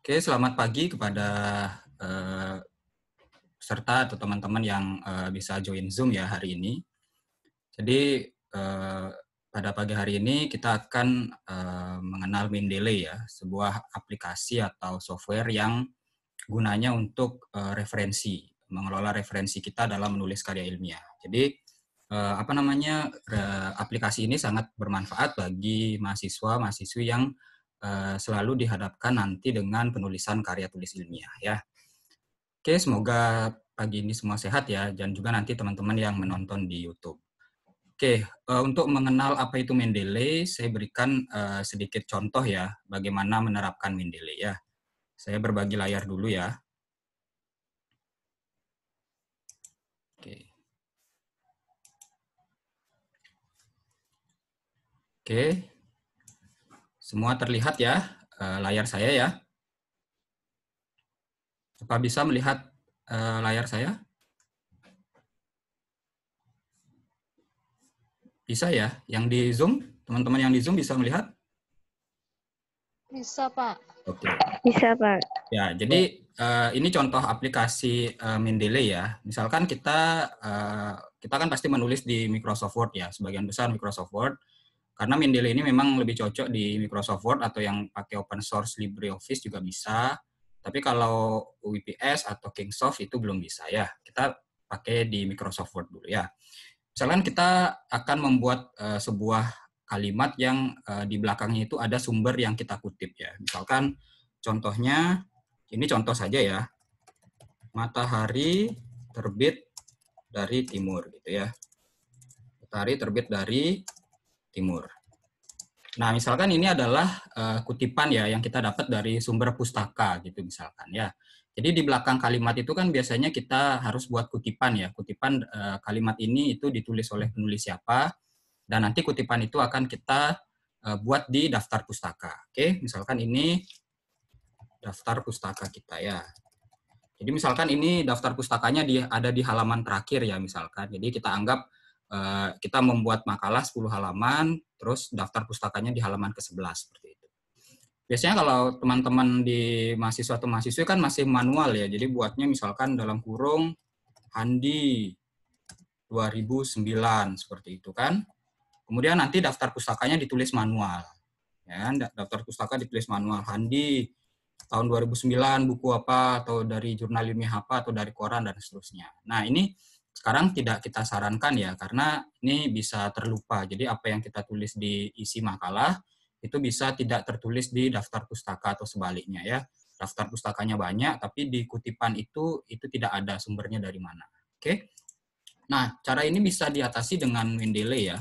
Oke, selamat pagi kepada uh, peserta atau teman-teman yang uh, bisa join Zoom ya hari ini. Jadi uh, pada pagi hari ini kita akan uh, mengenal Mendeley ya, sebuah aplikasi atau software yang gunanya untuk uh, referensi, mengelola referensi kita dalam menulis karya ilmiah. Jadi uh, apa namanya uh, aplikasi ini sangat bermanfaat bagi mahasiswa mahasiswi yang selalu dihadapkan nanti dengan penulisan karya tulis ilmiah ya. Oke, semoga pagi ini semua sehat ya dan juga nanti teman-teman yang menonton di YouTube. Oke, uh, untuk mengenal apa itu Mendeley, saya berikan uh, sedikit contoh ya bagaimana menerapkan Mendeley ya. Saya berbagi layar dulu ya. Oke. Oke, semua terlihat ya uh, layar saya ya. Apa bisa melihat uh, layar saya? Bisa ya? Yang di Zoom, teman-teman yang di Zoom bisa melihat? Bisa, Pak. Oke. Bisa, Pak. Ya, jadi uh, ini contoh aplikasi uh, Mendeley ya. Misalkan kita uh, kita kan pasti menulis di Microsoft Word ya, sebagian besar Microsoft Word. Karena Mendeley ini memang lebih cocok di Microsoft Word atau yang pakai open source LibreOffice juga bisa. Tapi kalau WPS atau Kingsoft itu belum bisa ya. Kita pakai di Microsoft Word dulu ya. Misalkan kita akan membuat uh, sebuah kalimat yang uh, di belakangnya itu ada sumber yang kita kutip ya. Misalkan contohnya ini contoh saja ya. Matahari terbit dari timur gitu ya. Matahari terbit dari Timur. Nah, misalkan ini adalah uh, kutipan ya yang kita dapat dari sumber pustaka gitu misalkan ya. Jadi di belakang kalimat itu kan biasanya kita harus buat kutipan ya. Kutipan uh, kalimat ini itu ditulis oleh penulis siapa dan nanti kutipan itu akan kita uh, buat di daftar pustaka. Oke, misalkan ini daftar pustaka kita ya. Jadi misalkan ini daftar pustakanya di, ada di halaman terakhir ya misalkan. Jadi kita anggap Eh, kita membuat makalah 10 halaman, terus daftar pustakanya di halaman ke-11 seperti itu. Biasanya kalau teman-teman di mahasiswa atau mahasiswi kan masih manual ya, jadi buatnya misalkan dalam kurung Handi 2009 seperti itu kan. Kemudian nanti daftar pustakanya ditulis manual. Ya, daftar pustaka ditulis manual. Handi tahun 2009 buku apa atau dari jurnal ilmiah apa atau dari koran dan seterusnya. Nah, ini sekarang tidak kita sarankan ya karena ini bisa terlupa. Jadi apa yang kita tulis di isi makalah itu bisa tidak tertulis di daftar pustaka atau sebaliknya ya. Daftar pustakanya banyak tapi di kutipan itu itu tidak ada sumbernya dari mana. Oke. Nah, cara ini bisa diatasi dengan Mendeley ya.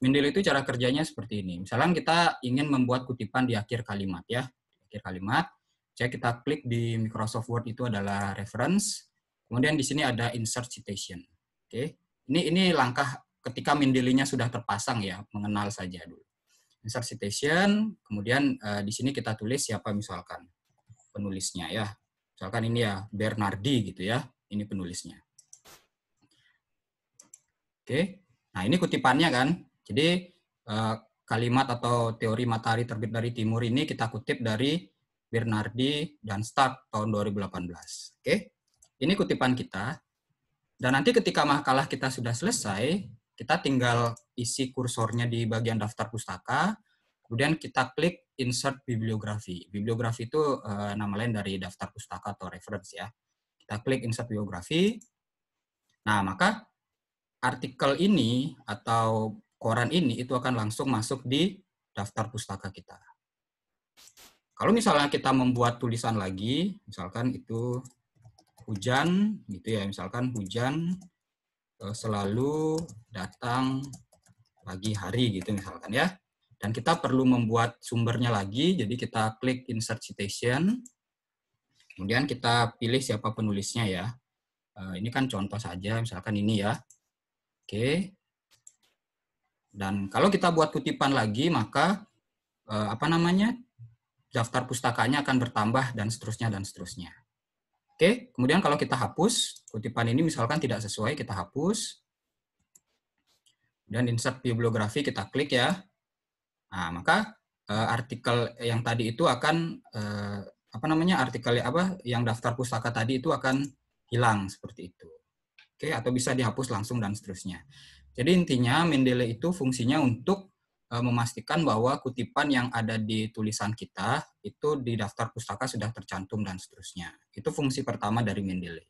Mendeley itu cara kerjanya seperti ini. Misalnya kita ingin membuat kutipan di akhir kalimat ya. Di akhir kalimat, saya kita klik di Microsoft Word itu adalah reference, Kemudian di sini ada insert citation. Oke. Ini ini langkah ketika Mendeley-nya sudah terpasang ya, mengenal saja dulu. Insert citation, kemudian uh, di sini kita tulis siapa misalkan penulisnya ya. Misalkan ini ya Bernardi gitu ya, ini penulisnya. Oke. Nah, ini kutipannya kan. Jadi uh, kalimat atau teori matahari terbit dari timur ini kita kutip dari Bernardi dan Start tahun 2018. Oke. Ini kutipan kita. Dan nanti ketika makalah kita sudah selesai, kita tinggal isi kursornya di bagian daftar pustaka, kemudian kita klik insert bibliografi. Bibliografi itu uh, nama lain dari daftar pustaka atau reference ya. Kita klik insert bibliografi. Nah, maka artikel ini atau koran ini itu akan langsung masuk di daftar pustaka kita. Kalau misalnya kita membuat tulisan lagi, misalkan itu hujan gitu ya. Misalkan hujan eh, selalu datang pagi hari gitu misalkan ya. Dan kita perlu membuat sumbernya lagi jadi kita klik insert citation. Kemudian kita pilih siapa penulisnya ya. Eh, ini kan contoh saja misalkan ini ya. Oke. Dan kalau kita buat kutipan lagi maka eh, apa namanya daftar pustakanya akan bertambah dan seterusnya dan seterusnya Oke, kemudian kalau kita hapus, kutipan ini misalkan tidak sesuai, kita hapus. Dan insert bibliografi kita klik ya. Nah, maka uh, artikel yang tadi itu akan uh, apa namanya artikel apa yang daftar pustaka tadi itu akan hilang seperti itu. Oke, atau bisa dihapus langsung dan seterusnya. Jadi intinya Mendeley itu fungsinya untuk memastikan bahwa kutipan yang ada di tulisan kita itu di daftar pustaka sudah tercantum dan seterusnya. Itu fungsi pertama dari Mendeley.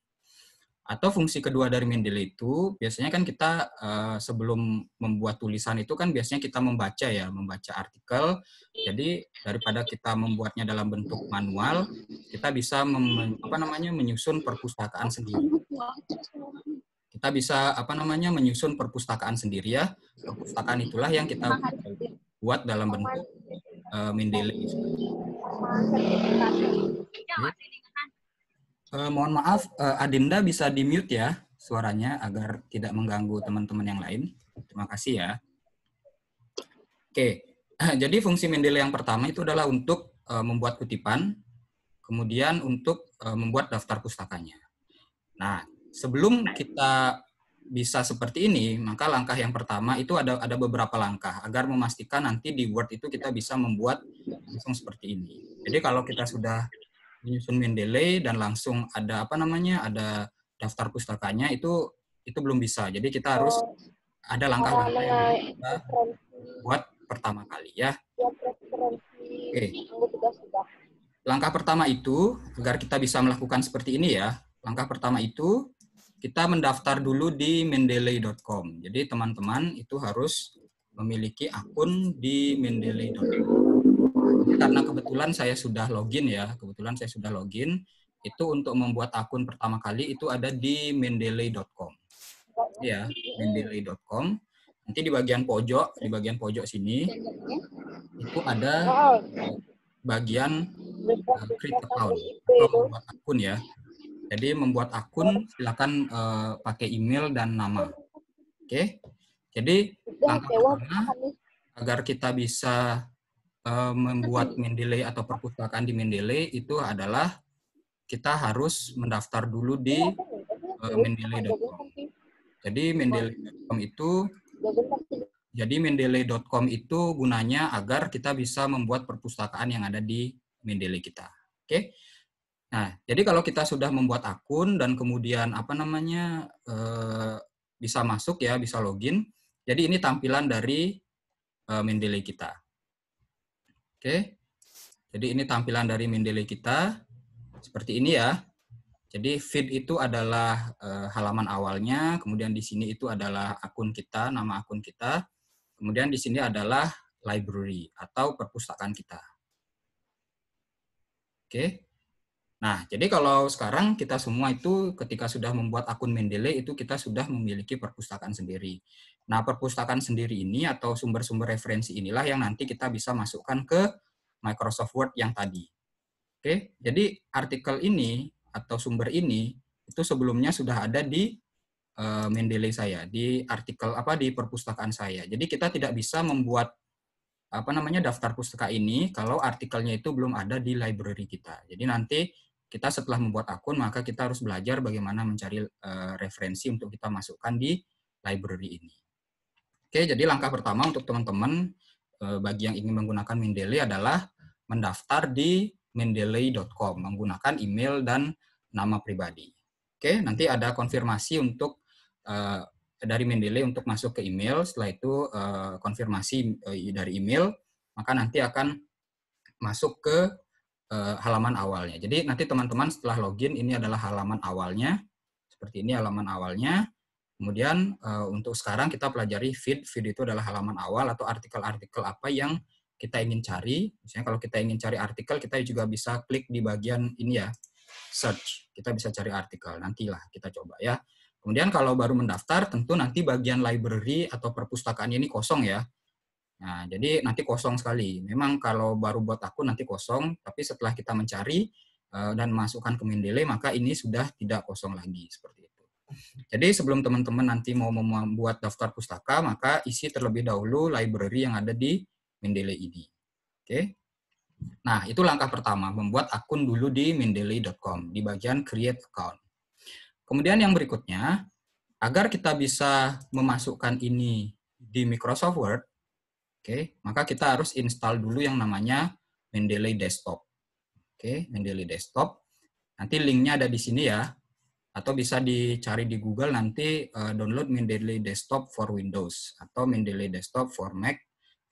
Atau fungsi kedua dari Mendeley itu biasanya kan kita uh, sebelum membuat tulisan itu kan biasanya kita membaca ya, membaca artikel. Jadi daripada kita membuatnya dalam bentuk manual, kita bisa apa namanya menyusun perpustakaan sendiri. Kita bisa apa namanya menyusun perpustakaan sendiri ya. Perpustakaan itulah yang kita buat dalam bentuk uh, Mendeley. Uh, mohon maaf, uh, Adinda bisa di-mute ya suaranya agar tidak mengganggu teman-teman yang lain. Terima kasih ya. Oke, jadi fungsi Mendeley yang pertama itu adalah untuk uh, membuat kutipan, kemudian untuk uh, membuat daftar pustakanya. Nah, sebelum kita bisa seperti ini, maka langkah yang pertama itu ada ada beberapa langkah agar memastikan nanti di Word itu kita bisa membuat langsung seperti ini. Jadi kalau kita sudah menyusun Mendeley dan langsung ada apa namanya ada daftar pustakanya itu itu belum bisa. Jadi kita harus ada langkah-langkah yang kita buat pertama kali ya. Oke. Langkah pertama itu agar kita bisa melakukan seperti ini ya. Langkah pertama itu kita mendaftar dulu di mendeley.com. Jadi teman-teman itu harus memiliki akun di mendeley.com karena kebetulan saya sudah login ya, kebetulan saya sudah login, itu untuk membuat akun pertama kali itu ada di mendeley.com. Ya, mendeley.com. Nanti di bagian pojok, di bagian pojok sini itu ada bagian uh, create account atau membuat akun ya. Jadi membuat akun silakan uh, pakai email dan nama. Oke. Jadi langkah pertama agar kita bisa uh, membuat Mendeley atau perpustakaan di Mendeley itu adalah kita harus mendaftar dulu di uh, mendeley.com. Jadi mendeley.com itu jadi mendeley.com itu gunanya agar kita bisa membuat perpustakaan yang ada di Mendeley kita. Oke. Nah, jadi kalau kita sudah membuat akun dan kemudian apa namanya uh, bisa masuk ya, bisa login. Jadi ini tampilan dari uh, Mendeley kita. Oke. Jadi ini tampilan dari Mendeley kita. Seperti ini ya. Jadi feed itu adalah uh, halaman awalnya, kemudian di sini itu adalah akun kita, nama akun kita. Kemudian di sini adalah library atau perpustakaan kita. Oke. Nah, jadi kalau sekarang kita semua itu ketika sudah membuat akun Mendeley itu kita sudah memiliki perpustakaan sendiri. Nah, perpustakaan sendiri ini atau sumber-sumber referensi inilah yang nanti kita bisa masukkan ke Microsoft Word yang tadi. Oke, jadi artikel ini atau sumber ini itu sebelumnya sudah ada di uh, Mendeley saya, di artikel apa di perpustakaan saya. Jadi kita tidak bisa membuat apa namanya daftar pustaka ini kalau artikelnya itu belum ada di library kita. Jadi nanti kita setelah membuat akun maka kita harus belajar bagaimana mencari uh, referensi untuk kita masukkan di library ini. Oke, jadi langkah pertama untuk teman-teman eh, bagi yang ingin menggunakan Mendeley adalah mendaftar di mendeley.com menggunakan email dan nama pribadi. Oke, nanti ada konfirmasi untuk uh, dari Mendeley untuk masuk ke email. Setelah itu uh, konfirmasi uh, dari email, maka nanti akan masuk ke uh, halaman awalnya. Jadi nanti teman-teman setelah login ini adalah halaman awalnya. Seperti ini halaman awalnya. Kemudian uh, untuk sekarang kita pelajari feed. Feed itu adalah halaman awal atau artikel-artikel apa yang kita ingin cari. Misalnya kalau kita ingin cari artikel, kita juga bisa klik di bagian ini ya, search. Kita bisa cari artikel. Nantilah kita coba ya. Kemudian kalau baru mendaftar, tentu nanti bagian library atau perpustakaan ini kosong ya. Nah, jadi nanti kosong sekali. Memang kalau baru buat akun nanti kosong, tapi setelah kita mencari uh, dan masukkan ke Mendeley, maka ini sudah tidak kosong lagi seperti jadi sebelum teman-teman nanti mau membuat daftar pustaka, maka isi terlebih dahulu library yang ada di Mendeley ini. Oke. Nah, itu langkah pertama, membuat akun dulu di mendeley.com di bagian create account. Kemudian yang berikutnya, agar kita bisa memasukkan ini di Microsoft Word, oke, maka kita harus install dulu yang namanya Mendeley Desktop. Oke. Mendeley Desktop. Nanti linknya ada di sini ya. Atau bisa dicari di Google nanti uh, download Mendeley Desktop for Windows atau Mendeley Desktop for Mac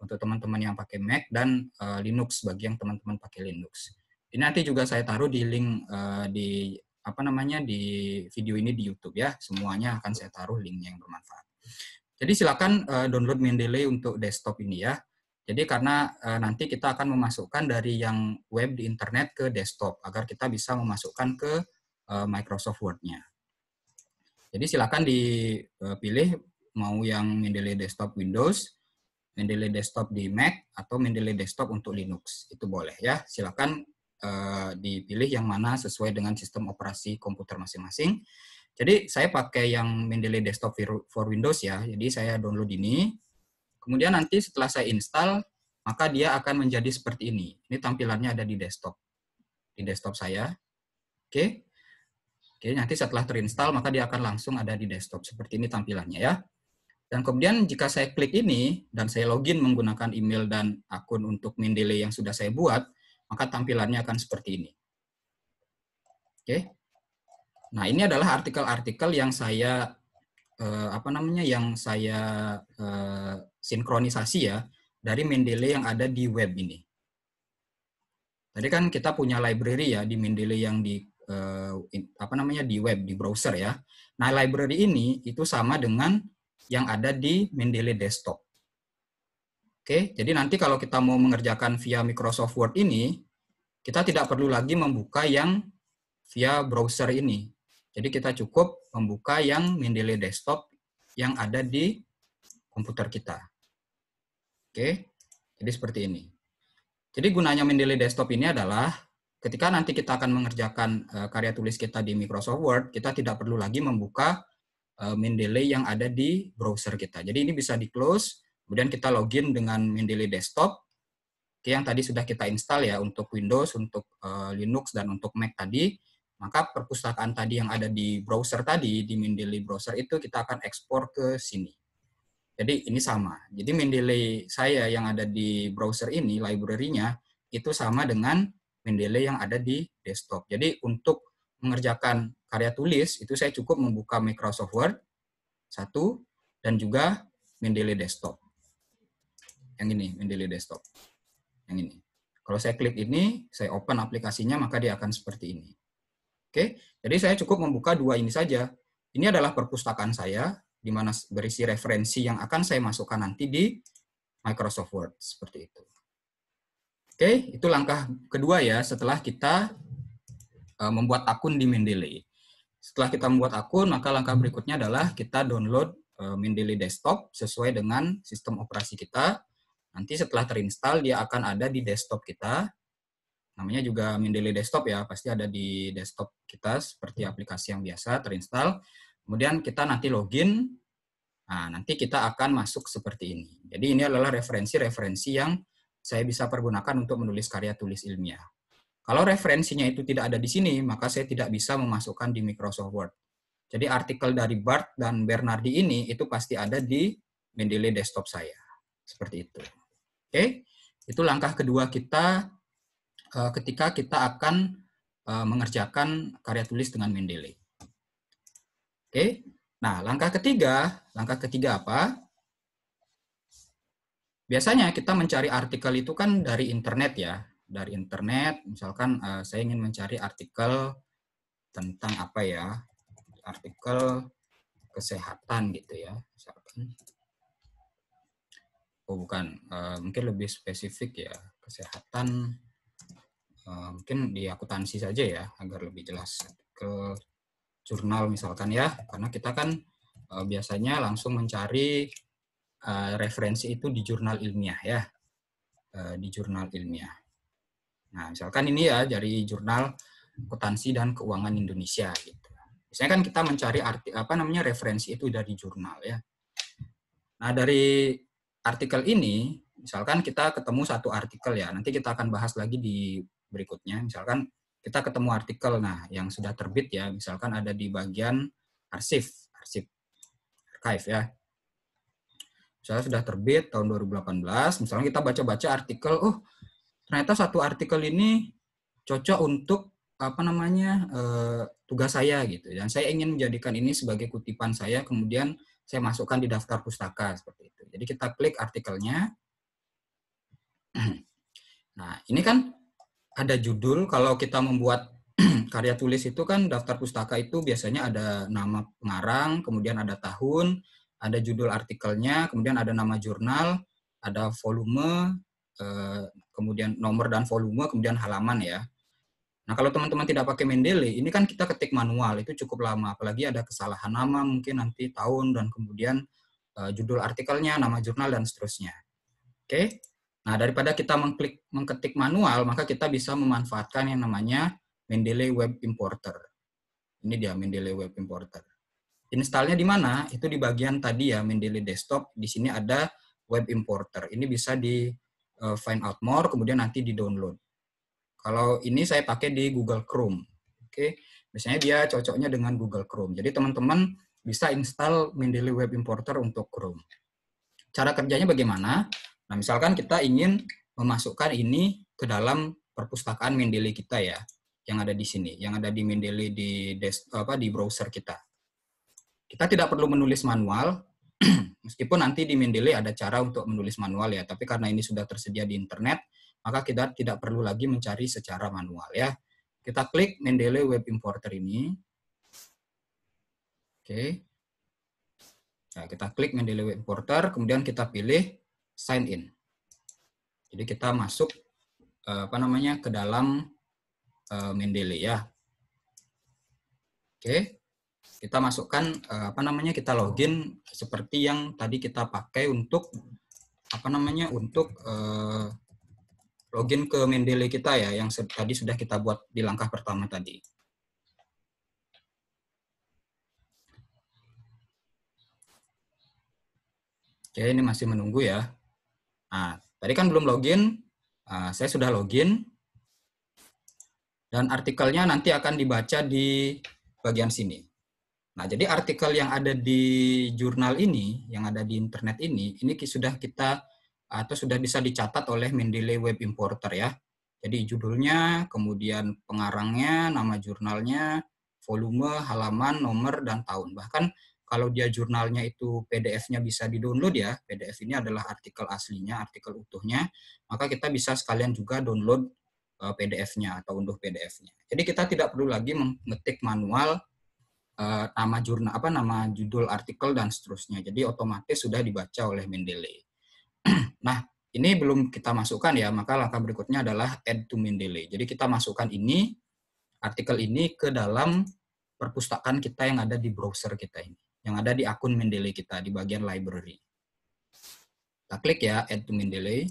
untuk teman-teman yang pakai Mac dan uh, Linux bagi yang teman-teman pakai Linux. Ini nanti juga saya taruh di link uh, di apa namanya di video ini di YouTube ya. Semuanya akan saya taruh linknya yang bermanfaat. Jadi silakan uh, download Mendeley untuk desktop ini ya. Jadi karena uh, nanti kita akan memasukkan dari yang web di internet ke desktop agar kita bisa memasukkan ke uh, Microsoft Word-nya. Jadi silakan dipilih mau yang Mendeley Desktop Windows, Mendeley Desktop di Mac, atau Mendeley Desktop untuk Linux. Itu boleh ya. Silakan dipilih yang mana sesuai dengan sistem operasi komputer masing-masing. Jadi saya pakai yang Mendeley Desktop for Windows ya. Jadi saya download ini. Kemudian nanti setelah saya install, maka dia akan menjadi seperti ini. Ini tampilannya ada di desktop. Di desktop saya. Oke. Oke, nanti setelah terinstall, maka dia akan langsung ada di desktop. Seperti ini tampilannya ya. Dan kemudian jika saya klik ini, dan saya login menggunakan email dan akun untuk Mendeley yang sudah saya buat, maka tampilannya akan seperti ini. Oke. Nah, ini adalah artikel-artikel yang saya eh, apa namanya yang saya eh, sinkronisasi ya dari Mendeley yang ada di web ini. Tadi kan kita punya library ya di Mendeley yang di eh, apa namanya di web di browser ya. Nah, library ini itu sama dengan yang ada di Mendeley desktop. Oke, jadi nanti kalau kita mau mengerjakan via Microsoft Word ini, kita tidak perlu lagi membuka yang via browser ini. Jadi kita cukup membuka yang Mendeley Desktop yang ada di komputer kita. Oke, jadi seperti ini. Jadi gunanya Mendeley Desktop ini adalah ketika nanti kita akan mengerjakan uh, karya tulis kita di Microsoft Word, kita tidak perlu lagi membuka uh, Mendeley yang ada di browser kita. Jadi ini bisa di close, kemudian kita login dengan Mendeley Desktop, yang tadi sudah kita install ya untuk Windows, untuk uh, Linux, dan untuk Mac tadi maka perpustakaan tadi yang ada di browser tadi, di Mendeley browser itu kita akan ekspor ke sini. Jadi ini sama. Jadi Mendeley saya yang ada di browser ini, library-nya, itu sama dengan Mendeley yang ada di desktop. Jadi untuk mengerjakan karya tulis, itu saya cukup membuka Microsoft Word, satu, dan juga Mendeley desktop. Yang ini, Mendeley desktop. Yang ini. Kalau saya klik ini, saya open aplikasinya, maka dia akan seperti ini. Oke, jadi saya cukup membuka dua ini saja. Ini adalah perpustakaan saya, di mana berisi referensi yang akan saya masukkan nanti di Microsoft Word, seperti itu. Oke, itu langkah kedua ya, setelah kita uh, membuat akun di Mendeley. Setelah kita membuat akun, maka langkah berikutnya adalah kita download uh, Mendeley Desktop sesuai dengan sistem operasi kita. Nanti setelah terinstall, dia akan ada di desktop kita namanya juga Mendeley Desktop ya, pasti ada di desktop kita seperti aplikasi yang biasa terinstall. Kemudian kita nanti login, nah nanti kita akan masuk seperti ini. Jadi ini adalah referensi-referensi yang saya bisa pergunakan untuk menulis karya tulis ilmiah. Kalau referensinya itu tidak ada di sini, maka saya tidak bisa memasukkan di Microsoft Word. Jadi artikel dari Bart dan Bernardi ini itu pasti ada di Mendeley desktop saya. Seperti itu. Oke, itu langkah kedua kita ketika kita akan uh, mengerjakan karya tulis dengan Mendeley. Oke, nah langkah ketiga, langkah ketiga apa? Biasanya kita mencari artikel itu kan dari internet ya, dari internet. Misalkan uh, saya ingin mencari artikel tentang apa ya, artikel kesehatan gitu ya, misalkan. Oh bukan, mungkin lebih spesifik ya, kesehatan Eh, mungkin di akuntansi saja ya agar lebih jelas ke jurnal misalkan ya. Karena kita kan uh, biasanya langsung mencari uh, referensi itu di jurnal ilmiah ya. Di jurnal ilmiah. Nah misalkan ini ya dari jurnal akuntansi dan keuangan Indonesia gitu. Biasanya kan kita mencari arti apa namanya referensi itu dari jurnal ya. Nah dari artikel ini misalkan kita ketemu satu artikel ya nanti kita akan bahas lagi di berikutnya. Misalkan kita ketemu artikel, nah yang sudah terbit ya, misalkan ada di bagian arsip, arsip, archive ya. Misalnya sudah terbit tahun 2018, misalnya kita baca-baca artikel, oh ternyata satu artikel ini cocok untuk apa namanya uh, tugas saya gitu dan saya ingin menjadikan ini sebagai kutipan saya kemudian saya masukkan di daftar pustaka seperti itu. Jadi kita klik artikelnya. Nah, ini kan ada judul kalau kita membuat karya tulis itu kan daftar pustaka itu biasanya ada nama pengarang, kemudian ada tahun, ada judul artikelnya, kemudian ada nama jurnal, ada volume, eh, kemudian nomor dan volume, kemudian halaman ya. Nah, kalau teman-teman tidak pakai Mendeley, ini kan kita ketik manual, itu cukup lama. Apalagi ada kesalahan nama, mungkin nanti tahun, dan kemudian uh, judul artikelnya, nama jurnal, dan seterusnya. Oke? Nah, daripada kita mengklik mengketik manual, maka kita bisa memanfaatkan yang namanya Mendeley Web Importer. Ini dia Mendeley Web Importer. Installnya di mana? Itu di bagian tadi ya, Mendeley Desktop. Di sini ada Web Importer. Ini bisa di uh, find out more, kemudian nanti di download. Kalau ini saya pakai di Google Chrome. Oke, biasanya dia cocoknya dengan Google Chrome. Jadi teman-teman bisa install Mendeley Web Importer untuk Chrome. Cara kerjanya bagaimana? Nah, misalkan kita ingin memasukkan ini ke dalam perpustakaan Mendeley kita ya, yang ada di sini, yang ada di Mendeley di apa di browser kita. Kita tidak perlu menulis manual, meskipun nanti di Mendeley ada cara untuk menulis manual ya, tapi karena ini sudah tersedia di internet, maka kita tidak perlu lagi mencari secara manual ya. Kita klik Mendeley Web Importer ini. Oke. Nah, kita klik Mendeley Web Importer, kemudian kita pilih Sign In. Jadi kita masuk eh, apa namanya ke dalam uh, Mendeley ya. Oke. Kita masukkan eh, apa namanya kita login seperti yang tadi kita pakai untuk apa namanya untuk login ke Mendeley kita ya, yang tadi sudah kita buat di langkah pertama tadi. Oke, ini masih menunggu ya. Nah, tadi kan belum login, nah, saya sudah login, dan artikelnya nanti akan dibaca di bagian sini. Nah, jadi artikel yang ada di jurnal ini, yang ada di internet ini, ini sudah kita atau sudah bisa dicatat oleh Mendeley Web Importer ya. Jadi judulnya, kemudian pengarangnya, nama jurnalnya, volume, halaman, nomor, dan tahun. Bahkan kalau dia jurnalnya itu PDF-nya bisa di-download ya, PDF ini adalah artikel aslinya, artikel utuhnya, maka kita bisa sekalian juga download eh, PDF-nya atau unduh PDF-nya. Jadi kita tidak perlu lagi mengetik manual uh, nama jurnal apa nama judul artikel dan seterusnya. Jadi otomatis sudah dibaca oleh Mendeley. Nah, ini belum kita masukkan ya, maka langkah berikutnya adalah add to Mendeley. Jadi kita masukkan ini, artikel ini ke dalam perpustakaan kita yang ada di browser kita ini, yang ada di akun Mendeley kita di bagian library. Kita klik ya, add to Mendeley.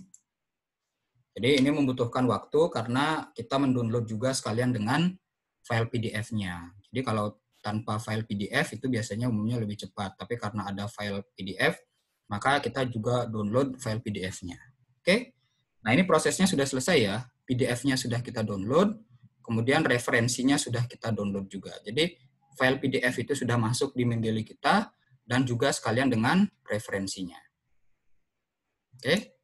Jadi ini membutuhkan waktu karena kita mendownload juga sekalian dengan file PDF-nya. Jadi kalau tanpa file PDF itu biasanya umumnya lebih cepat, tapi karena ada file PDF, maka kita juga download file PDF-nya. Oke? Nah, ini prosesnya sudah selesai ya. PDF-nya sudah kita download, kemudian referensinya sudah kita download juga. Jadi, file PDF itu sudah masuk di Mendeley kita, dan juga sekalian dengan referensinya. Oke?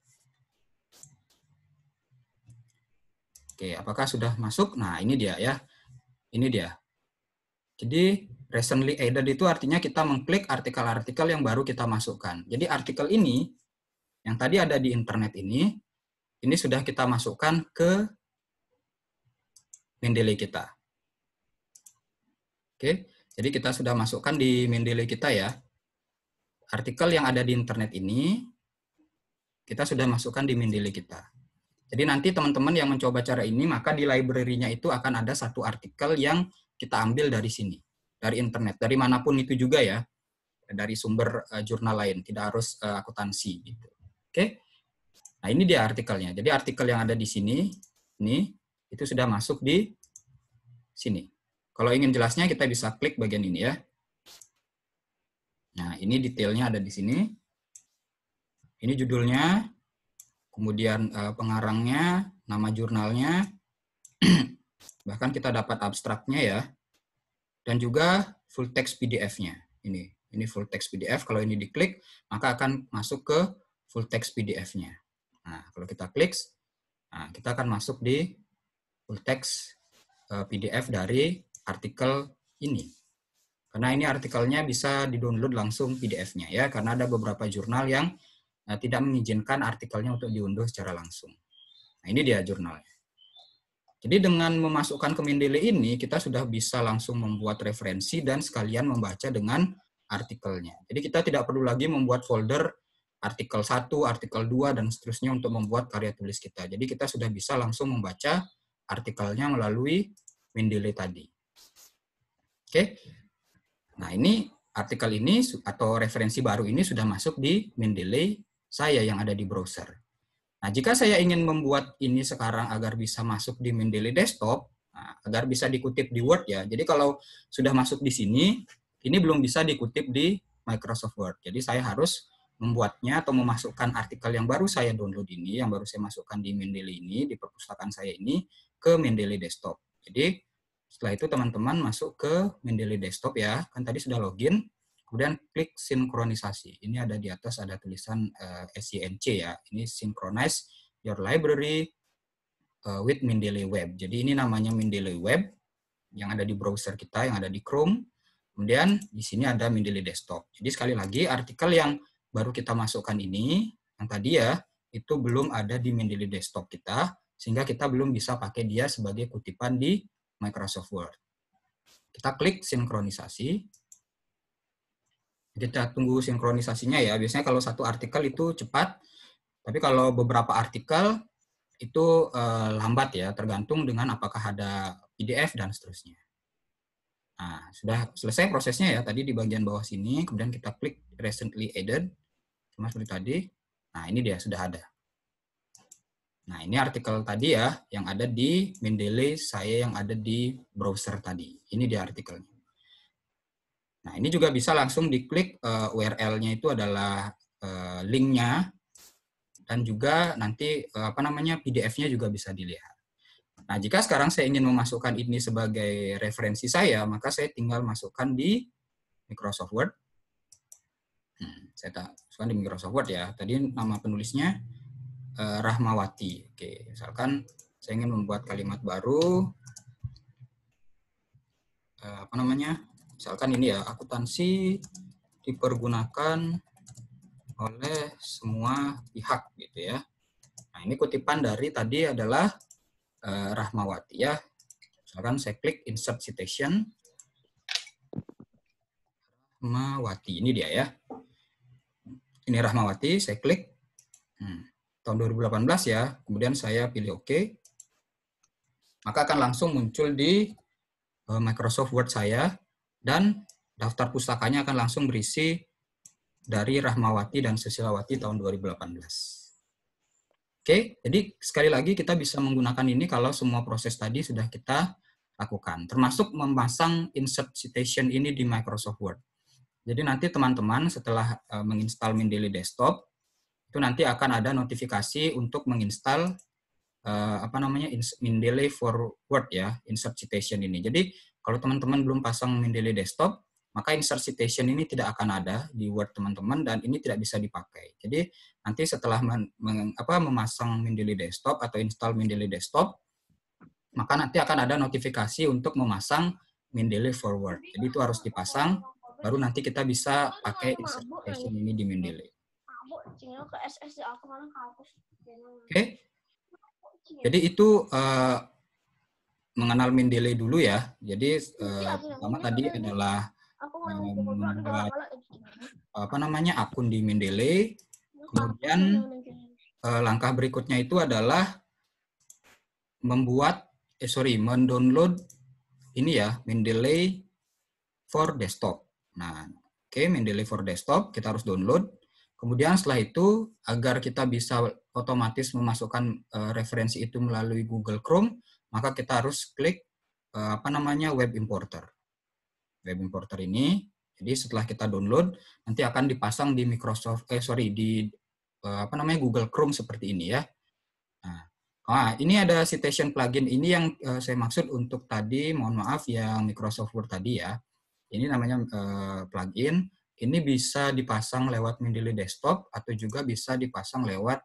Oke, apakah sudah masuk? Nah, ini dia ya. Ini dia. Jadi, recently added itu artinya kita mengklik artikel-artikel yang baru kita masukkan. Jadi artikel ini, yang tadi ada di internet ini, ini sudah kita masukkan ke Mendeley kita. Oke, jadi kita sudah masukkan di Mendeley kita ya. Artikel yang ada di internet ini, kita sudah masukkan di Mendeley kita. Jadi nanti teman-teman yang mencoba cara ini, maka di library-nya itu akan ada satu artikel yang kita ambil dari sini dari internet, dari mana pun itu juga ya, dari sumber uh, jurnal lain, tidak harus uh, akuntansi gitu. Oke. Nah, ini dia artikelnya. Jadi artikel yang ada di sini ini itu sudah masuk di sini. Kalau ingin jelasnya kita bisa klik bagian ini ya. Nah, ini detailnya ada di sini. Ini judulnya, kemudian uh, pengarangnya, nama jurnalnya, bahkan kita dapat abstraknya ya dan juga full text PDF-nya. Ini, ini full text PDF. Kalau ini diklik, maka akan masuk ke full text PDF-nya. Nah, kalau kita klik, nah, kita akan masuk di full text uh, PDF dari artikel ini. Karena ini artikelnya bisa di-download langsung PDF-nya ya, karena ada beberapa jurnal yang uh, tidak mengizinkan artikelnya untuk diunduh secara langsung. Nah, ini dia jurnalnya. Jadi dengan memasukkan ke Mendeley ini, kita sudah bisa langsung membuat referensi dan sekalian membaca dengan artikelnya. Jadi kita tidak perlu lagi membuat folder artikel 1, artikel 2, dan seterusnya untuk membuat karya tulis kita. Jadi kita sudah bisa langsung membaca artikelnya melalui Mendeley tadi. Oke, nah ini artikel ini atau referensi baru ini sudah masuk di Mendeley saya yang ada di browser. Nah, jika saya ingin membuat ini sekarang agar bisa masuk di Mendeley Desktop, nah, agar bisa dikutip di Word ya. Jadi kalau sudah masuk di sini, ini belum bisa dikutip di Microsoft Word. Jadi saya harus membuatnya atau memasukkan artikel yang baru saya download ini, yang baru saya masukkan di Mendeley ini, di perpustakaan saya ini, ke Mendeley Desktop. Jadi setelah itu teman-teman masuk ke Mendeley Desktop ya, kan tadi sudah login, Kemudian klik sinkronisasi. Ini ada di atas ada tulisan uh, eh, SYNC ya. Ini synchronize your library uh, with Mendeley Web. Jadi ini namanya Mendeley Web yang ada di browser kita, yang ada di Chrome. Kemudian di sini ada Mendeley Desktop. Jadi sekali lagi artikel yang baru kita masukkan ini, yang tadi ya, itu belum ada di Mendeley Desktop kita, sehingga kita belum bisa pakai dia sebagai kutipan di Microsoft Word. Kita klik sinkronisasi. Kita tunggu sinkronisasinya ya. Biasanya kalau satu artikel itu cepat, tapi kalau beberapa artikel itu uh, lambat ya, tergantung dengan apakah ada PDF dan seterusnya. Nah, sudah selesai prosesnya ya, tadi di bagian bawah sini, kemudian kita klik recently added, sama seperti tadi. Nah, ini dia, sudah ada. Nah, ini artikel tadi ya, yang ada di Mendeley saya yang ada di browser tadi. Ini dia artikelnya. Nah, ini juga bisa langsung diklik uh, eh, URL-nya itu adalah uh, link-nya dan juga nanti uh, apa namanya PDF-nya juga bisa dilihat. Nah, jika sekarang saya ingin memasukkan ini sebagai referensi saya, maka saya tinggal masukkan di Microsoft Word. Hmm, saya masukkan di Microsoft Word ya. Tadi nama penulisnya uh, Rahmawati. Oke, misalkan saya ingin membuat kalimat baru. Uh, apa namanya? Misalkan ini ya, akuntansi dipergunakan oleh semua pihak gitu ya. Nah, ini kutipan dari tadi adalah uh, Rahmawati ya. Misalkan saya klik insert citation. Rahmawati, ini dia ya. Ini Rahmawati, saya klik. Hmm, tahun 2018 ya. Kemudian saya pilih OK. Maka akan langsung muncul di uh, Microsoft Word saya dan daftar pustakanya akan langsung berisi dari Rahmawati dan Susilawati tahun 2018. Oke, jadi sekali lagi kita bisa menggunakan ini kalau semua proses tadi sudah kita lakukan, termasuk memasang insert citation ini di Microsoft Word. Jadi nanti teman-teman setelah uh, menginstal Mendeley Desktop, itu nanti akan ada notifikasi untuk menginstal uh, apa namanya Mendeley for Word ya, insert citation ini. Jadi kalau teman-teman belum pasang Mendeley Desktop, maka insert citation ini tidak akan ada di Word teman-teman dan ini tidak bisa dipakai. Jadi nanti setelah men, men, apa, memasang Mendeley Desktop atau install Mendeley Desktop, maka nanti akan ada notifikasi untuk memasang Mendeley Forward. Jadi itu harus dipasang, baru nanti kita bisa pakai insert citation ini di Mendeley. Oke, okay. jadi itu uh, mengenal Mendeley dulu ya. Jadi uh, pertama tadi adalah uh, membuat apa namanya akun di Mendeley. Kemudian uh, langkah berikutnya itu adalah membuat eh sorry mendownload ini ya Mendeley for desktop. Nah, oke okay, Mendeley for desktop kita harus download. Kemudian setelah itu agar kita bisa otomatis memasukkan uh, referensi itu melalui Google Chrome, maka kita harus klik uh, apa namanya web importer. Web importer ini, jadi setelah kita download nanti akan dipasang di Microsoft eh sorry di uh, apa namanya Google Chrome seperti ini ya. Nah, ah, ini ada citation plugin ini yang saya maksud untuk tadi mohon maaf yang Microsoft Word tadi ya. Ini namanya plugin. Ini bisa dipasang lewat Mendeley Desktop atau juga bisa dipasang lewat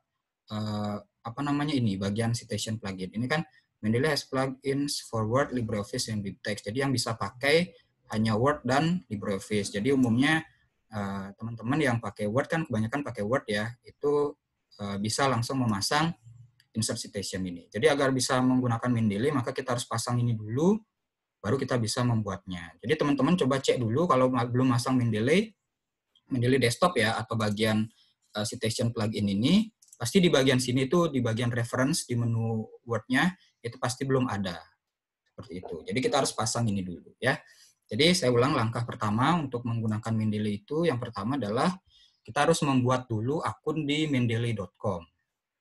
uh, apa namanya ini bagian citation plugin. Ini kan Mendeley has plugins for Word, LibreOffice, and BibTeX. Jadi yang bisa pakai hanya Word dan LibreOffice. Jadi umumnya eh, teman-teman uh, yang pakai Word kan kebanyakan pakai Word ya, itu uh, bisa langsung memasang insert citation ini. Jadi agar bisa menggunakan Mendeley, maka kita harus pasang ini dulu, baru kita bisa membuatnya. Jadi teman-teman coba cek dulu kalau belum masang Mendeley, Mendeley desktop ya, atau bagian uh, citation plugin ini, pasti di bagian sini tuh, di bagian reference, di menu Word-nya, itu pasti belum ada. Seperti itu. Jadi kita harus pasang ini dulu ya. Jadi saya ulang langkah pertama untuk menggunakan Mendeley itu, yang pertama adalah kita harus membuat dulu akun di mendeley.com.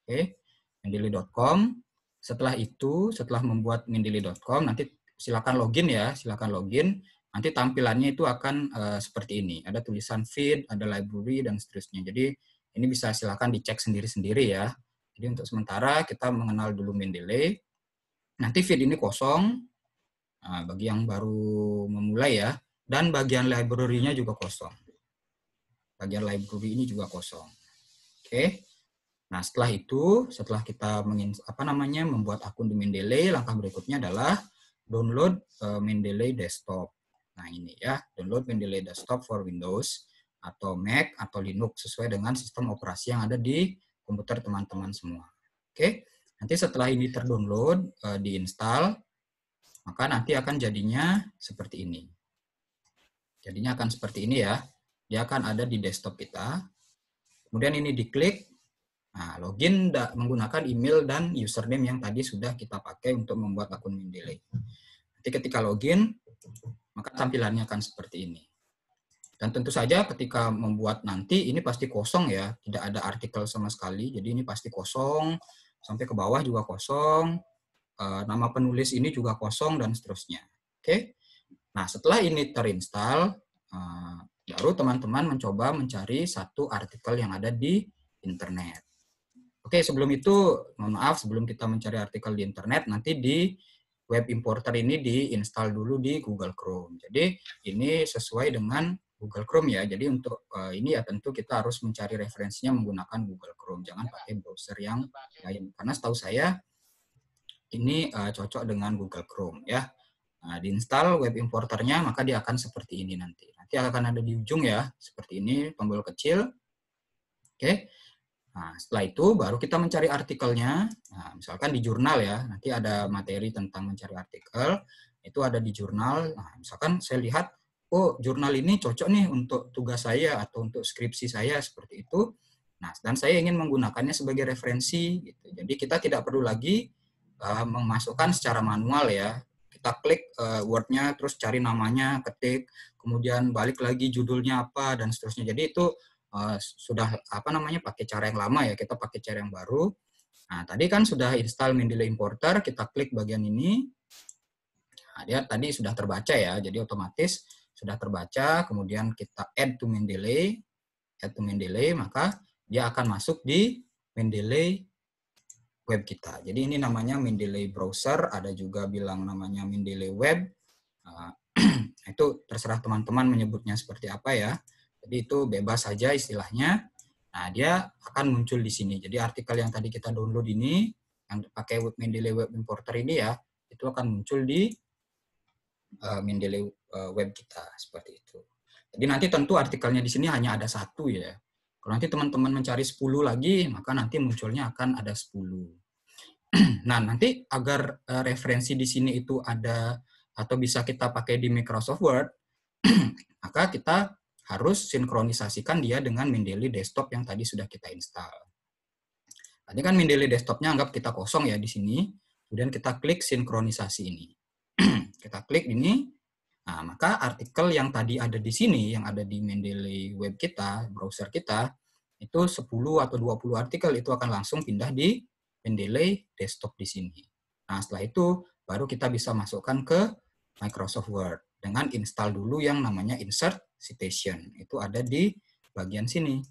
Oke, mendeley.com. Setelah itu, setelah membuat mendeley.com, nanti silakan login ya, silakan login. Nanti tampilannya itu akan uh, seperti ini. Ada tulisan feed, ada library, dan seterusnya. Jadi ini bisa silakan dicek sendiri-sendiri ya. Jadi untuk sementara kita mengenal dulu Mendeley. Nanti feed ini kosong. Nah, bagi yang baru memulai ya. Dan bagian library-nya juga kosong. Bagian library ini juga kosong. Oke. Nah, setelah itu, setelah kita mengin, apa namanya membuat akun di Mendeley, langkah berikutnya adalah download uh, Mendeley desktop. Nah, ini ya, download Mendeley desktop for Windows atau Mac atau Linux sesuai dengan sistem operasi yang ada di komputer teman-teman semua. Oke, nanti setelah ini terdownload, uh, diinstal, maka nanti akan jadinya seperti ini. Jadinya akan seperti ini ya. Dia akan ada di desktop kita. Kemudian ini diklik. Nah, login menggunakan email dan username yang tadi sudah kita pakai untuk membuat akun Mendeley. Nanti ketika login, maka tampilannya akan seperti ini. Dan tentu saja ketika membuat nanti ini pasti kosong ya, tidak ada artikel sama sekali. Jadi ini pasti kosong, sampai ke bawah juga kosong, eh, nama penulis ini juga kosong dan seterusnya. Oke. Nah, setelah ini terinstall, eh, baru teman-teman mencoba mencari satu artikel yang ada di internet. Oke, sebelum itu, mohon maaf, sebelum kita mencari artikel di internet, nanti di web importer ini diinstal dulu di Google Chrome. Jadi ini sesuai dengan Google Chrome ya. Jadi untuk uh, ini ya tentu kita harus mencari referensinya menggunakan Google Chrome. Jangan pakai browser yang lain. Karena setahu saya ini uh, cocok dengan Google Chrome ya. Nah, diinstal web importernya maka dia akan seperti ini nanti. Nanti akan ada di ujung ya, seperti ini tombol kecil. Oke. Nah, setelah itu baru kita mencari artikelnya. Nah, misalkan di jurnal ya, nanti ada materi tentang mencari artikel. Itu ada di jurnal. Nah, misalkan saya lihat oh jurnal ini cocok nih untuk tugas saya atau untuk skripsi saya seperti itu. Nah, dan saya ingin menggunakannya sebagai referensi. Gitu. Jadi kita tidak perlu lagi uh, memasukkan secara manual ya. Kita klik uh, Word-nya, terus cari namanya, ketik, kemudian balik lagi judulnya apa dan seterusnya. Jadi itu uh, sudah apa namanya pakai cara yang lama ya. Kita pakai cara yang baru. Nah, tadi kan sudah install Mendeley Importer, kita klik bagian ini. Nah, dia tadi sudah terbaca ya, jadi otomatis sudah terbaca, kemudian kita add to Mendeley, add to Mendeley, maka dia akan masuk di Mendeley web kita. Jadi ini namanya Mendeley browser, ada juga bilang namanya Mendeley web. Nah, itu terserah teman-teman menyebutnya seperti apa ya. Jadi itu bebas saja istilahnya. Nah, dia akan muncul di sini. Jadi artikel yang tadi kita download ini, yang pakai Mendeley Web Importer ini ya, itu akan muncul di uh, Mendeley uh, web kita seperti itu. Jadi nanti tentu artikelnya di sini hanya ada satu ya. Kalau nanti teman-teman mencari 10 lagi, maka nanti munculnya akan ada 10. nah, nanti agar uh, referensi di sini itu ada atau bisa kita pakai di Microsoft Word, maka kita harus sinkronisasikan dia dengan Mendeley desktop yang tadi sudah kita install. Tadi kan Mendeley desktopnya anggap kita kosong ya di sini, kemudian kita klik sinkronisasi ini. kita klik ini, nah maka artikel yang tadi ada di sini, yang ada di Mendeley web kita, browser kita, itu 10 atau 20 artikel itu akan langsung pindah di Mendeley desktop di sini. Nah setelah itu baru kita bisa masukkan ke Microsoft Word dengan install dulu yang namanya insert citation. Itu ada di bagian sini.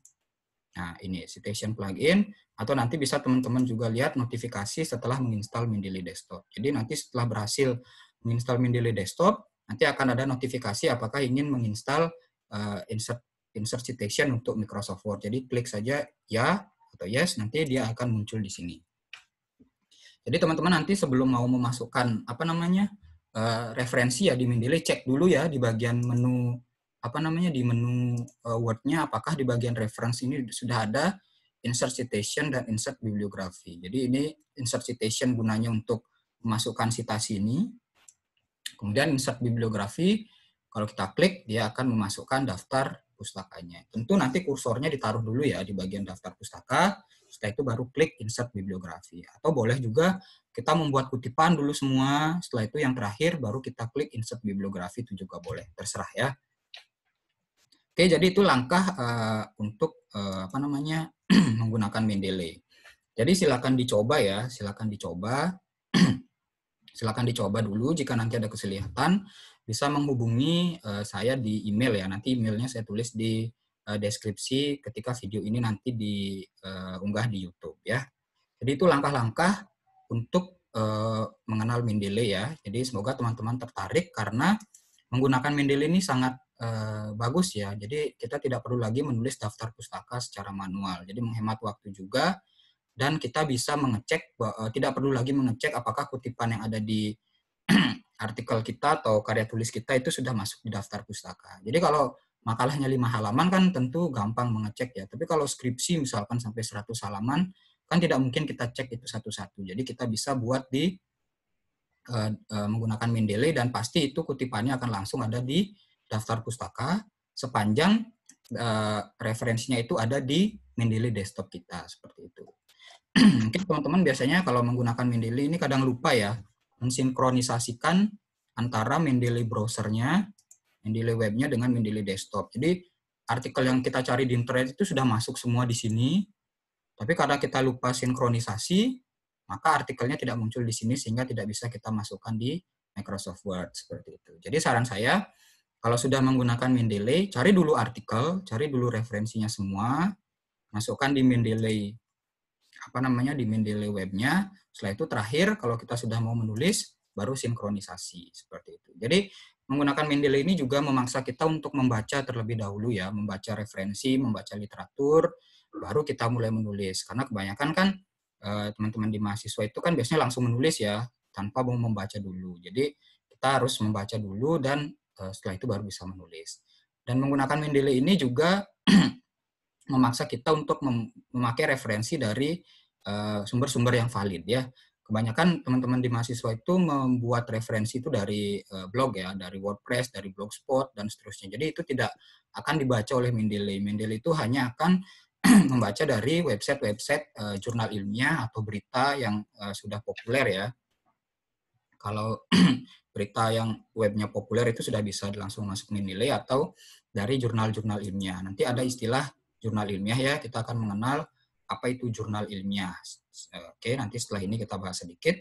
Nah, ini citation plugin atau nanti bisa teman-teman juga lihat notifikasi setelah menginstal Mendeley Desktop. Jadi nanti setelah berhasil menginstal Mendeley Desktop, nanti akan ada notifikasi apakah ingin menginstal uh, insert insert citation untuk Microsoft Word. Jadi klik saja ya atau yes, nanti dia akan muncul di sini. Jadi teman-teman nanti sebelum mau memasukkan apa namanya uh, referensi ya di Mendeley cek dulu ya di bagian menu apa namanya di menu uh, Word-nya apakah di bagian reference ini sudah ada insert citation dan insert bibliografi. Jadi ini insert citation gunanya untuk memasukkan citasi ini. Kemudian insert bibliografi kalau kita klik dia akan memasukkan daftar pustakanya. Tentu nanti kursornya ditaruh dulu ya di bagian daftar pustaka, setelah itu baru klik insert bibliografi. Atau boleh juga kita membuat kutipan dulu semua, setelah itu yang terakhir baru kita klik insert bibliografi itu juga boleh, terserah ya. Oke, jadi itu langkah uh, untuk uh, apa namanya menggunakan Mendeley. Jadi silakan dicoba ya, silakan dicoba. silakan dicoba dulu jika nanti ada kesulitan bisa menghubungi uh, saya di email ya. Nanti emailnya saya tulis di uh, deskripsi ketika video ini nanti diunggah uh, di YouTube ya. Jadi itu langkah-langkah untuk uh, mengenal Mendeley ya. Jadi semoga teman-teman tertarik karena menggunakan Mendeley ini sangat uh, bagus ya. Jadi kita tidak perlu lagi menulis daftar pustaka secara manual. Jadi menghemat waktu juga dan kita bisa mengecek uh, tidak perlu lagi mengecek apakah kutipan yang ada di artikel kita atau karya tulis kita itu sudah masuk di daftar pustaka. Jadi kalau makalahnya lima halaman kan tentu gampang mengecek ya. Tapi kalau skripsi misalkan sampai 100 halaman kan tidak mungkin kita cek itu satu-satu. Jadi kita bisa buat di uh, uh, menggunakan Mendeley dan pasti itu kutipannya akan langsung ada di daftar pustaka sepanjang uh, referensinya itu ada di Mendeley desktop kita seperti itu. Mungkin teman-teman biasanya kalau menggunakan Mendeley ini kadang lupa ya mensinkronisasikan antara Mendeley browsernya, Mendeley webnya dengan Mendeley desktop. Jadi artikel yang kita cari di internet itu sudah masuk semua di sini, tapi karena kita lupa sinkronisasi, maka artikelnya tidak muncul di sini sehingga tidak bisa kita masukkan di Microsoft Word seperti itu. Jadi saran saya, kalau sudah menggunakan Mendeley, cari dulu artikel, cari dulu referensinya semua, masukkan di Mendeley apa namanya di Mendeley webnya. Setelah itu terakhir kalau kita sudah mau menulis baru sinkronisasi seperti itu. Jadi menggunakan Mendeley ini juga memaksa kita untuk membaca terlebih dahulu ya, membaca referensi, membaca literatur, baru kita mulai menulis. Karena kebanyakan kan eh, teman-teman di mahasiswa itu kan biasanya langsung menulis ya, tanpa mau membaca dulu. Jadi kita harus membaca dulu dan eh, setelah itu baru bisa menulis. Dan menggunakan Mendeley ini juga memaksa kita untuk memakai referensi dari eh, sumber-sumber yang valid ya. Kebanyakan teman-teman di mahasiswa itu membuat referensi itu dari blog ya, dari WordPress, dari Blogspot dan seterusnya. Jadi itu tidak akan dibaca oleh Mendeley. Mendeley itu hanya akan membaca dari website-website uh, jurnal ilmiah atau berita yang uh, sudah populer ya. Kalau berita yang webnya populer itu sudah bisa langsung masuk Mendeley atau dari jurnal-jurnal ilmiah. Nanti ada istilah jurnal ilmiah ya, kita akan mengenal apa itu jurnal ilmiah. Oke, nanti setelah ini kita bahas sedikit.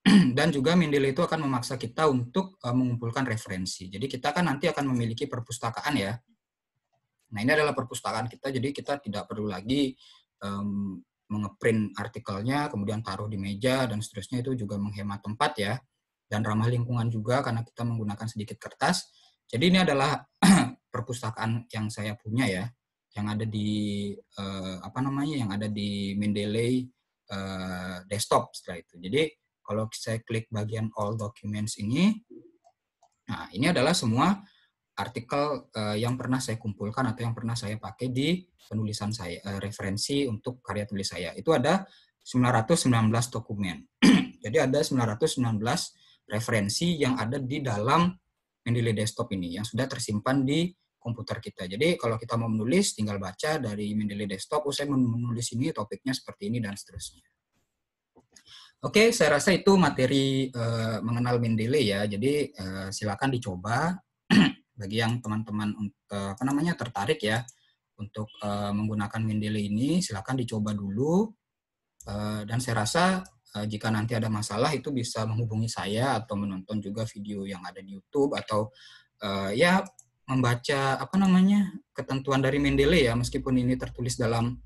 Dan juga Mendeley itu akan memaksa kita untuk uh, mengumpulkan referensi. Jadi kita kan nanti akan memiliki perpustakaan ya. Nah ini adalah perpustakaan kita, jadi kita tidak perlu lagi um, mengeprint artikelnya, kemudian taruh di meja, dan seterusnya itu juga menghemat tempat ya. Dan ramah lingkungan juga karena kita menggunakan sedikit kertas. Jadi ini adalah perpustakaan yang saya punya ya yang ada di uh, apa namanya yang ada di Mendeley uh, desktop setelah itu. Jadi kalau saya klik bagian all documents ini, nah ini adalah semua artikel uh, yang pernah saya kumpulkan atau yang pernah saya pakai di penulisan saya uh, referensi untuk karya tulis saya. Itu ada 919 dokumen. Jadi ada 919 referensi yang ada di dalam Mendeley desktop ini yang sudah tersimpan di komputer kita. Jadi kalau kita mau menulis, tinggal baca dari Mendeley Desktop, oh saya menulis ini topiknya seperti ini dan seterusnya. Oke, saya rasa itu materi uh, mengenal Mendeley ya. Jadi uh, silakan dicoba bagi yang teman-teman uh, apa namanya tertarik ya untuk uh, menggunakan Mendeley ini, silakan dicoba dulu. Uh, dan saya rasa uh, jika nanti ada masalah itu bisa menghubungi saya atau menonton juga video yang ada di YouTube atau uh, ya membaca apa namanya ketentuan dari Mendeley ya meskipun ini tertulis dalam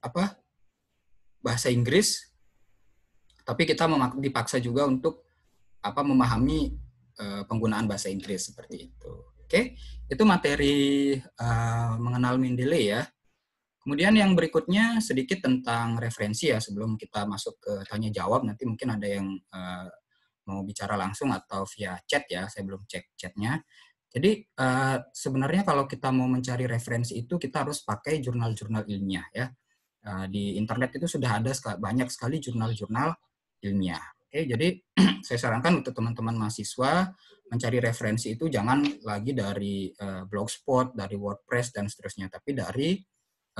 apa bahasa Inggris tapi kita dipaksa juga untuk apa memahami uh, penggunaan bahasa Inggris seperti itu oke itu materi uh, mengenal Mendeley ya Kemudian yang berikutnya sedikit tentang referensi ya sebelum kita masuk ke tanya jawab nanti mungkin ada yang uh, mau bicara langsung atau via chat ya saya belum cek chatnya. Jadi uh, sebenarnya kalau kita mau mencari referensi itu kita harus pakai jurnal-jurnal ilmiah ya. Uh, di internet itu sudah ada banyak sekali jurnal-jurnal ilmiah. Oke, jadi saya sarankan untuk teman-teman mahasiswa mencari referensi itu jangan lagi dari uh, blogspot, dari WordPress dan seterusnya, tapi dari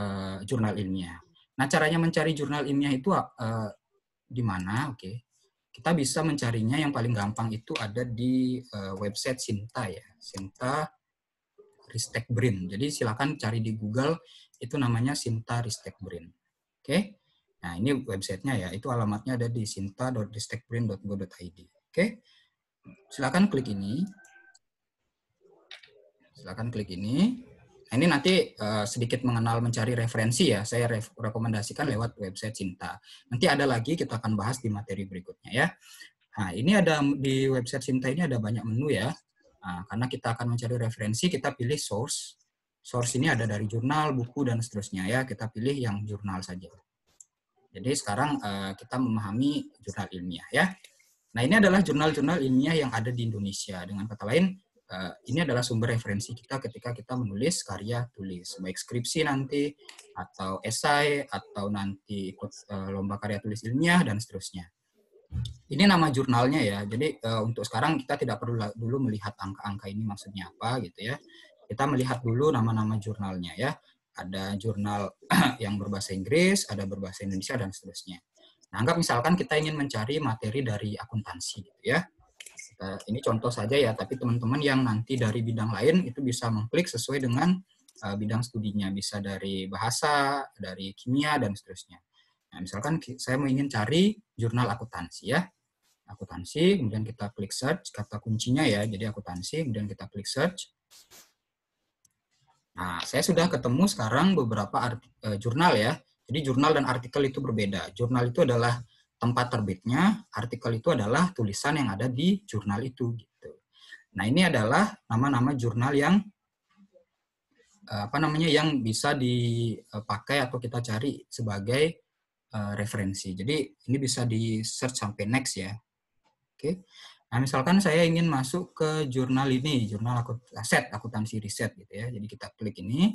uh, jurnal ilmiah. Nah, caranya mencari jurnal ilmiah itu uh, di mana? Oke. Kita bisa mencarinya yang paling gampang itu ada di uh, website Sinta ya. Sinta Ristek Brin. Jadi silakan cari di Google itu namanya Sinta Ristek Brin. Oke. Nah, ini websitenya ya. Itu alamatnya ada di sinta.ristekbrin.go.id. Oke. Silakan klik ini. Silakan klik ini. Nah, ini nanti uh, sedikit mengenal mencari referensi ya. Saya ref rekomendasikan lewat website Cinta. Nanti ada lagi kita akan bahas di materi berikutnya ya. Nah, ini ada di website Cinta ini ada banyak menu ya. Nah, karena kita akan mencari referensi, kita pilih source. Source ini ada dari jurnal, buku dan seterusnya ya. Kita pilih yang jurnal saja. Jadi sekarang uh, kita memahami jurnal ilmiah ya. Nah, ini adalah jurnal-jurnal ilmiah yang ada di Indonesia. Dengan kata lain, uh, ini adalah sumber referensi kita ketika kita menulis karya tulis, baik skripsi nanti, atau esai, atau nanti ikut uh, lomba karya tulis ilmiah, dan seterusnya. Ini nama jurnalnya ya, jadi uh, untuk sekarang kita tidak perlu dulu melihat angka-angka ini maksudnya apa gitu ya. Kita melihat dulu nama-nama jurnalnya ya. Ada jurnal yang berbahasa Inggris, ada berbahasa Indonesia, dan seterusnya. Nah, anggap misalkan kita ingin mencari materi dari akuntansi gitu ya ini contoh saja ya, tapi teman-teman yang nanti dari bidang lain itu bisa mengklik sesuai dengan uh, bidang studinya, bisa dari bahasa, dari kimia dan seterusnya. Nah, misalkan saya ingin cari jurnal akuntansi ya, akuntansi, kemudian kita klik search kata kuncinya ya, jadi akuntansi, kemudian kita klik search. Nah, saya sudah ketemu sekarang beberapa uh, jurnal ya. Jadi jurnal dan artikel itu berbeda. Jurnal itu adalah tempat terbitnya, artikel itu adalah tulisan yang ada di jurnal itu gitu. Nah, ini adalah nama-nama jurnal yang eh, apa namanya yang bisa dipakai atau kita cari sebagai uh, referensi. Jadi ini bisa di search sampai next ya. Oke. Nah, misalkan saya ingin masuk ke jurnal ini, jurnal aset akuntansi riset gitu ya. Jadi kita klik ini.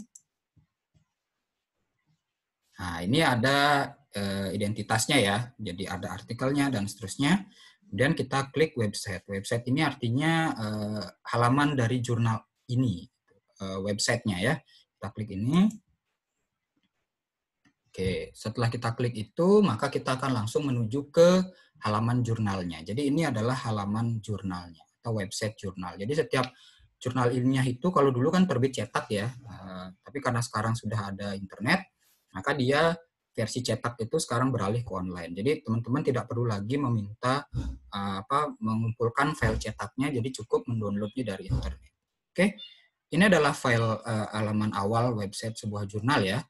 Nah, ini ada uh, identitasnya ya. Jadi ada artikelnya dan seterusnya. Kemudian kita klik website. Website ini artinya uh, halaman dari jurnal ini, uh, websitenya ya. Kita klik ini. Oke, setelah kita klik itu, maka kita akan langsung menuju ke halaman jurnalnya. Jadi ini adalah halaman jurnalnya atau website jurnal. Jadi setiap jurnal ilmiah itu kalau dulu kan terbit cetak ya, uh, tapi karena sekarang sudah ada internet, maka dia versi cetak itu sekarang beralih ke online. Jadi teman-teman tidak perlu lagi meminta uh, apa mengumpulkan file cetaknya, jadi cukup mendownloadnya dari internet. Oke, ini adalah file uh, awal website sebuah jurnal ya.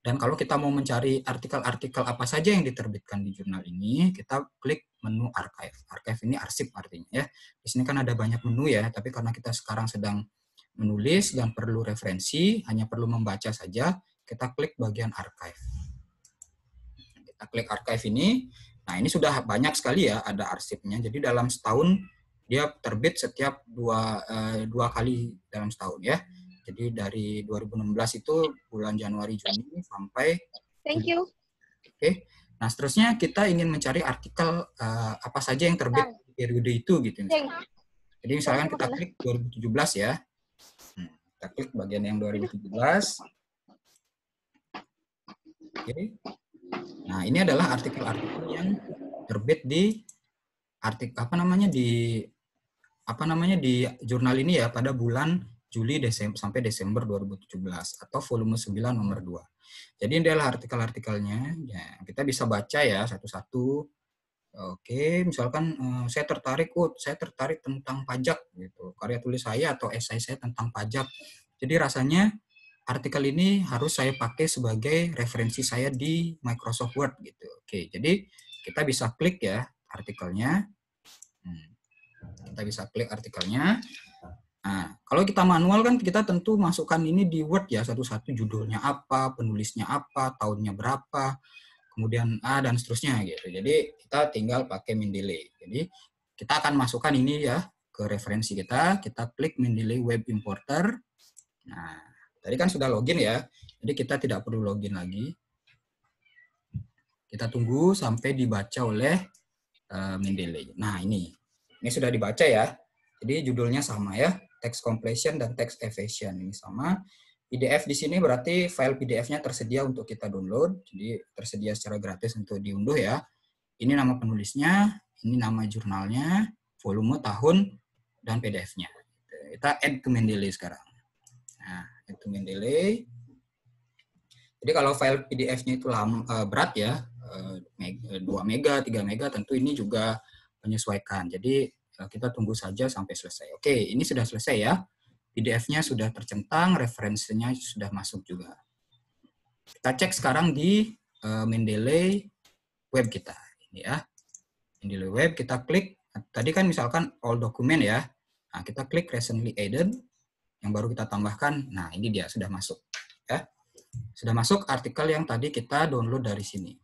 Dan kalau kita mau mencari artikel-artikel apa saja yang diterbitkan di jurnal ini, kita klik menu archive. Archive ini arsip artinya ya. Di sini kan ada banyak menu ya, tapi karena kita sekarang sedang menulis dan perlu referensi, hanya perlu membaca saja, kita klik bagian archive kita klik archive ini. Nah, ini sudah banyak sekali ya ada arsipnya. Jadi dalam setahun dia terbit setiap dua, uh, dua kali dalam setahun ya. Jadi dari 2016 itu bulan Januari Juni sampai Thank you. Oke. Okay. Nah, seterusnya kita ingin mencari artikel uh, apa saja yang terbit di periode itu gitu. Misalnya. Jadi misalkan kita klik 2017 ya. Hmm, kita klik bagian yang 2017. Oke. Okay. Nah, ini adalah artikel-artikel yang terbit di artikel apa namanya di apa namanya di jurnal ini ya pada bulan Juli Desember sampai Desember 2017 atau volume 9 nomor 2. Jadi ini adalah artikel-artikelnya. Ya, kita bisa baca ya satu-satu. Oke, misalkan uh, saya tertarik, oh, saya tertarik tentang pajak gitu. Karya tulis saya atau esai saya tentang pajak. Jadi rasanya artikel ini harus saya pakai sebagai referensi saya di Microsoft Word gitu. Oke, jadi kita bisa klik ya artikelnya. Hmm. Kita bisa klik artikelnya. Nah, Kalau kita manual kan kita tentu masukkan ini di Word ya satu-satu judulnya apa, penulisnya apa, tahunnya berapa, kemudian A dan seterusnya gitu. Jadi kita tinggal pakai Mendeley. Jadi kita akan masukkan ini ya ke referensi kita, kita klik Mendeley Web Importer. Nah, tadi kan sudah login ya, jadi kita tidak perlu login lagi. Kita tunggu sampai dibaca oleh uh, Mendeley. Nah, ini. Ini sudah dibaca ya. Jadi judulnya sama ya text completion dan text evasion ini sama. PDF di sini berarti file PDF-nya tersedia untuk kita download, jadi tersedia secara gratis untuk diunduh ya. Ini nama penulisnya, ini nama jurnalnya, volume, tahun, dan PDF-nya. Kita add to Mendeley sekarang. Nah, add to Mendeley. Jadi kalau file PDF-nya itu lama, uh, berat ya, uh, 2 mega, 3 mega, tentu ini juga menyesuaikan. Jadi Eh, kita tunggu saja sampai selesai. Oke, ini sudah selesai ya. PDF-nya sudah tercentang, referensinya sudah masuk juga. Kita cek sekarang di uh, Mendeley web kita. Ini ya. Mendeley web, kita klik. Tadi kan misalkan all document ya. Nah, kita klik recently added. Yang baru kita tambahkan. Nah, ini dia sudah masuk. Ya. Sudah masuk artikel yang tadi kita download dari sini.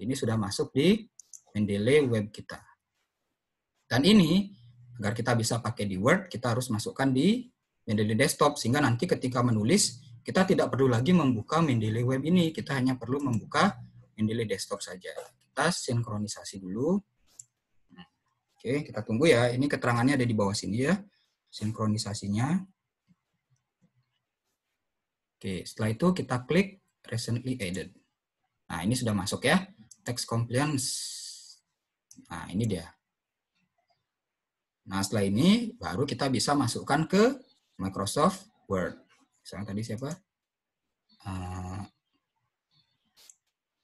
Ini sudah masuk di Mendeley web kita. Dan ini, agar kita bisa pakai di Word, kita harus masukkan di Mendeley Desktop, sehingga nanti ketika menulis, kita tidak perlu lagi membuka Mendeley Web ini, kita hanya perlu membuka Mendeley Desktop saja. Kita sinkronisasi dulu. Oke, kita tunggu ya. Ini keterangannya ada di bawah sini ya, sinkronisasinya. Oke, setelah itu kita klik Recently Added. Nah, ini sudah masuk ya. Text compliance. Nah, ini dia. Nah, setelah ini baru kita bisa masukkan ke Microsoft Word. Misalnya tadi siapa? Uh,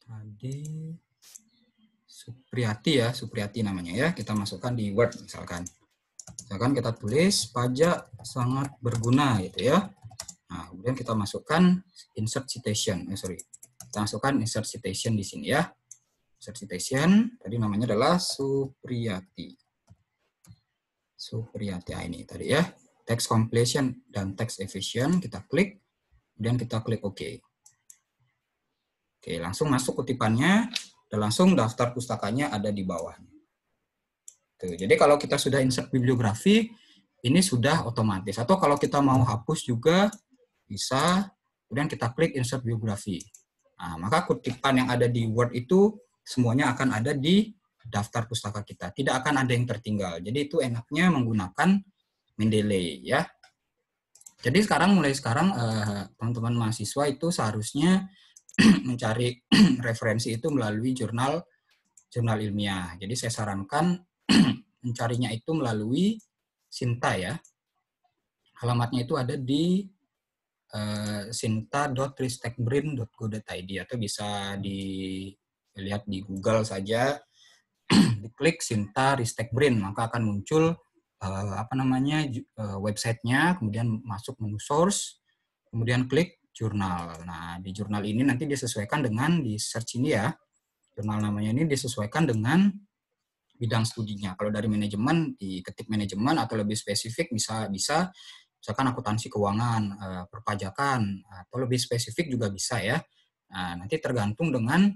tadi Supriyati ya, Supriyati namanya ya. Kita masukkan di Word misalkan. Misalkan kita tulis pajak sangat berguna gitu ya. Nah, kemudian kita masukkan insert citation. Eh, sorry. Kita masukkan insert citation di sini ya. Insert citation, tadi namanya adalah Supriyati. Supriyati ini tadi ya. Text completion dan text efficient kita klik, kemudian kita klik OK. Oke, langsung masuk kutipannya dan langsung daftar pustakanya ada di bawah. Tuh, jadi kalau kita sudah insert bibliografi, ini sudah otomatis. Atau kalau kita mau hapus juga bisa, kemudian kita klik insert bibliografi. Nah, maka kutipan yang ada di Word itu semuanya akan ada di daftar pustaka kita. Tidak akan ada yang tertinggal. Jadi itu enaknya menggunakan Mendeley ya. Jadi sekarang mulai sekarang eh, teman-teman uh, mahasiswa itu seharusnya mencari referensi itu melalui jurnal jurnal ilmiah. Jadi saya sarankan mencarinya itu melalui Sinta ya. Alamatnya itu ada di uh, sinta.ristekbrin.go.id atau bisa dilihat di Google saja diklik Sinta Ristek Brain maka akan muncul uh, apa namanya uh, websitenya kemudian masuk menu source kemudian klik jurnal. Nah di jurnal ini nanti disesuaikan dengan di search ini ya jurnal namanya ini disesuaikan dengan bidang studinya. Kalau dari manajemen diketik manajemen atau lebih spesifik bisa bisa misalkan akuntansi keuangan uh, perpajakan atau lebih spesifik juga bisa ya. Nah nanti tergantung dengan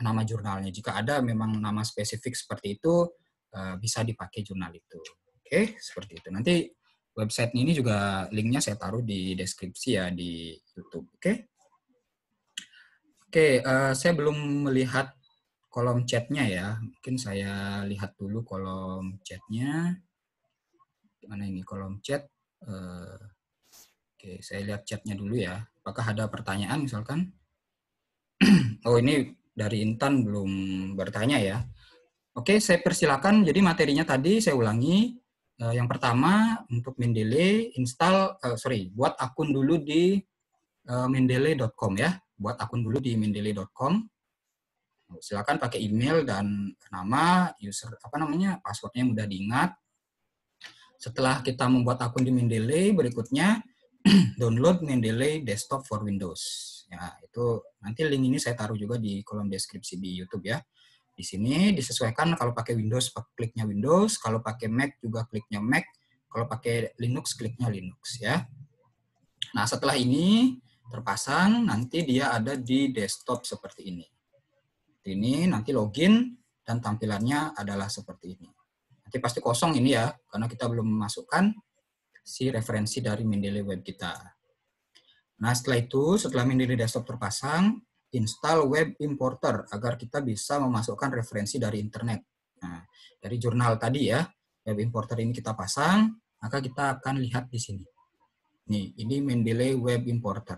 nama jurnalnya. Jika ada memang nama spesifik seperti itu, uh, bisa dipakai jurnal itu. Oke, seperti itu. Nanti website ini juga linknya saya taruh di deskripsi ya di YouTube. Oke. Oke, eh, saya belum melihat kolom chatnya ya. Mungkin saya lihat dulu kolom chatnya. Mana ini kolom chat? Uh, Oke, saya lihat chatnya dulu ya. Apakah ada pertanyaan misalkan? oh ini dari Intan belum bertanya ya. Oke, saya persilakan. Jadi materinya tadi saya ulangi. Uh, yang pertama untuk Mendeley install, uh, sorry, buat akun dulu di uh, mendeley.com ya. Buat akun dulu di mendeley.com. Silakan pakai email dan nama, user apa namanya, passwordnya mudah diingat. Setelah kita membuat akun di Mendeley, berikutnya download Mendeley Desktop for Windows. Ya, itu nanti link ini saya taruh juga di kolom deskripsi di YouTube ya. Di sini disesuaikan kalau pakai Windows kliknya Windows, kalau pakai Mac juga kliknya Mac, Kalau pakai Linux, kliknya Linux ya. Nah, setelah ini terpasang, nanti dia ada di desktop seperti ini. Ini nanti login dan tampilannya adalah seperti ini. Nanti pasti kosong ini ya, karena kita belum memasukkan si referensi dari Mendeley Web kita. Nah, setelah itu, setelah Mendeley Desktop terpasang, install web importer agar kita bisa memasukkan referensi dari internet. Nah, dari jurnal tadi ya, web importer ini kita pasang, maka kita akan lihat di sini. Nih, ini Mendeley Web Importer.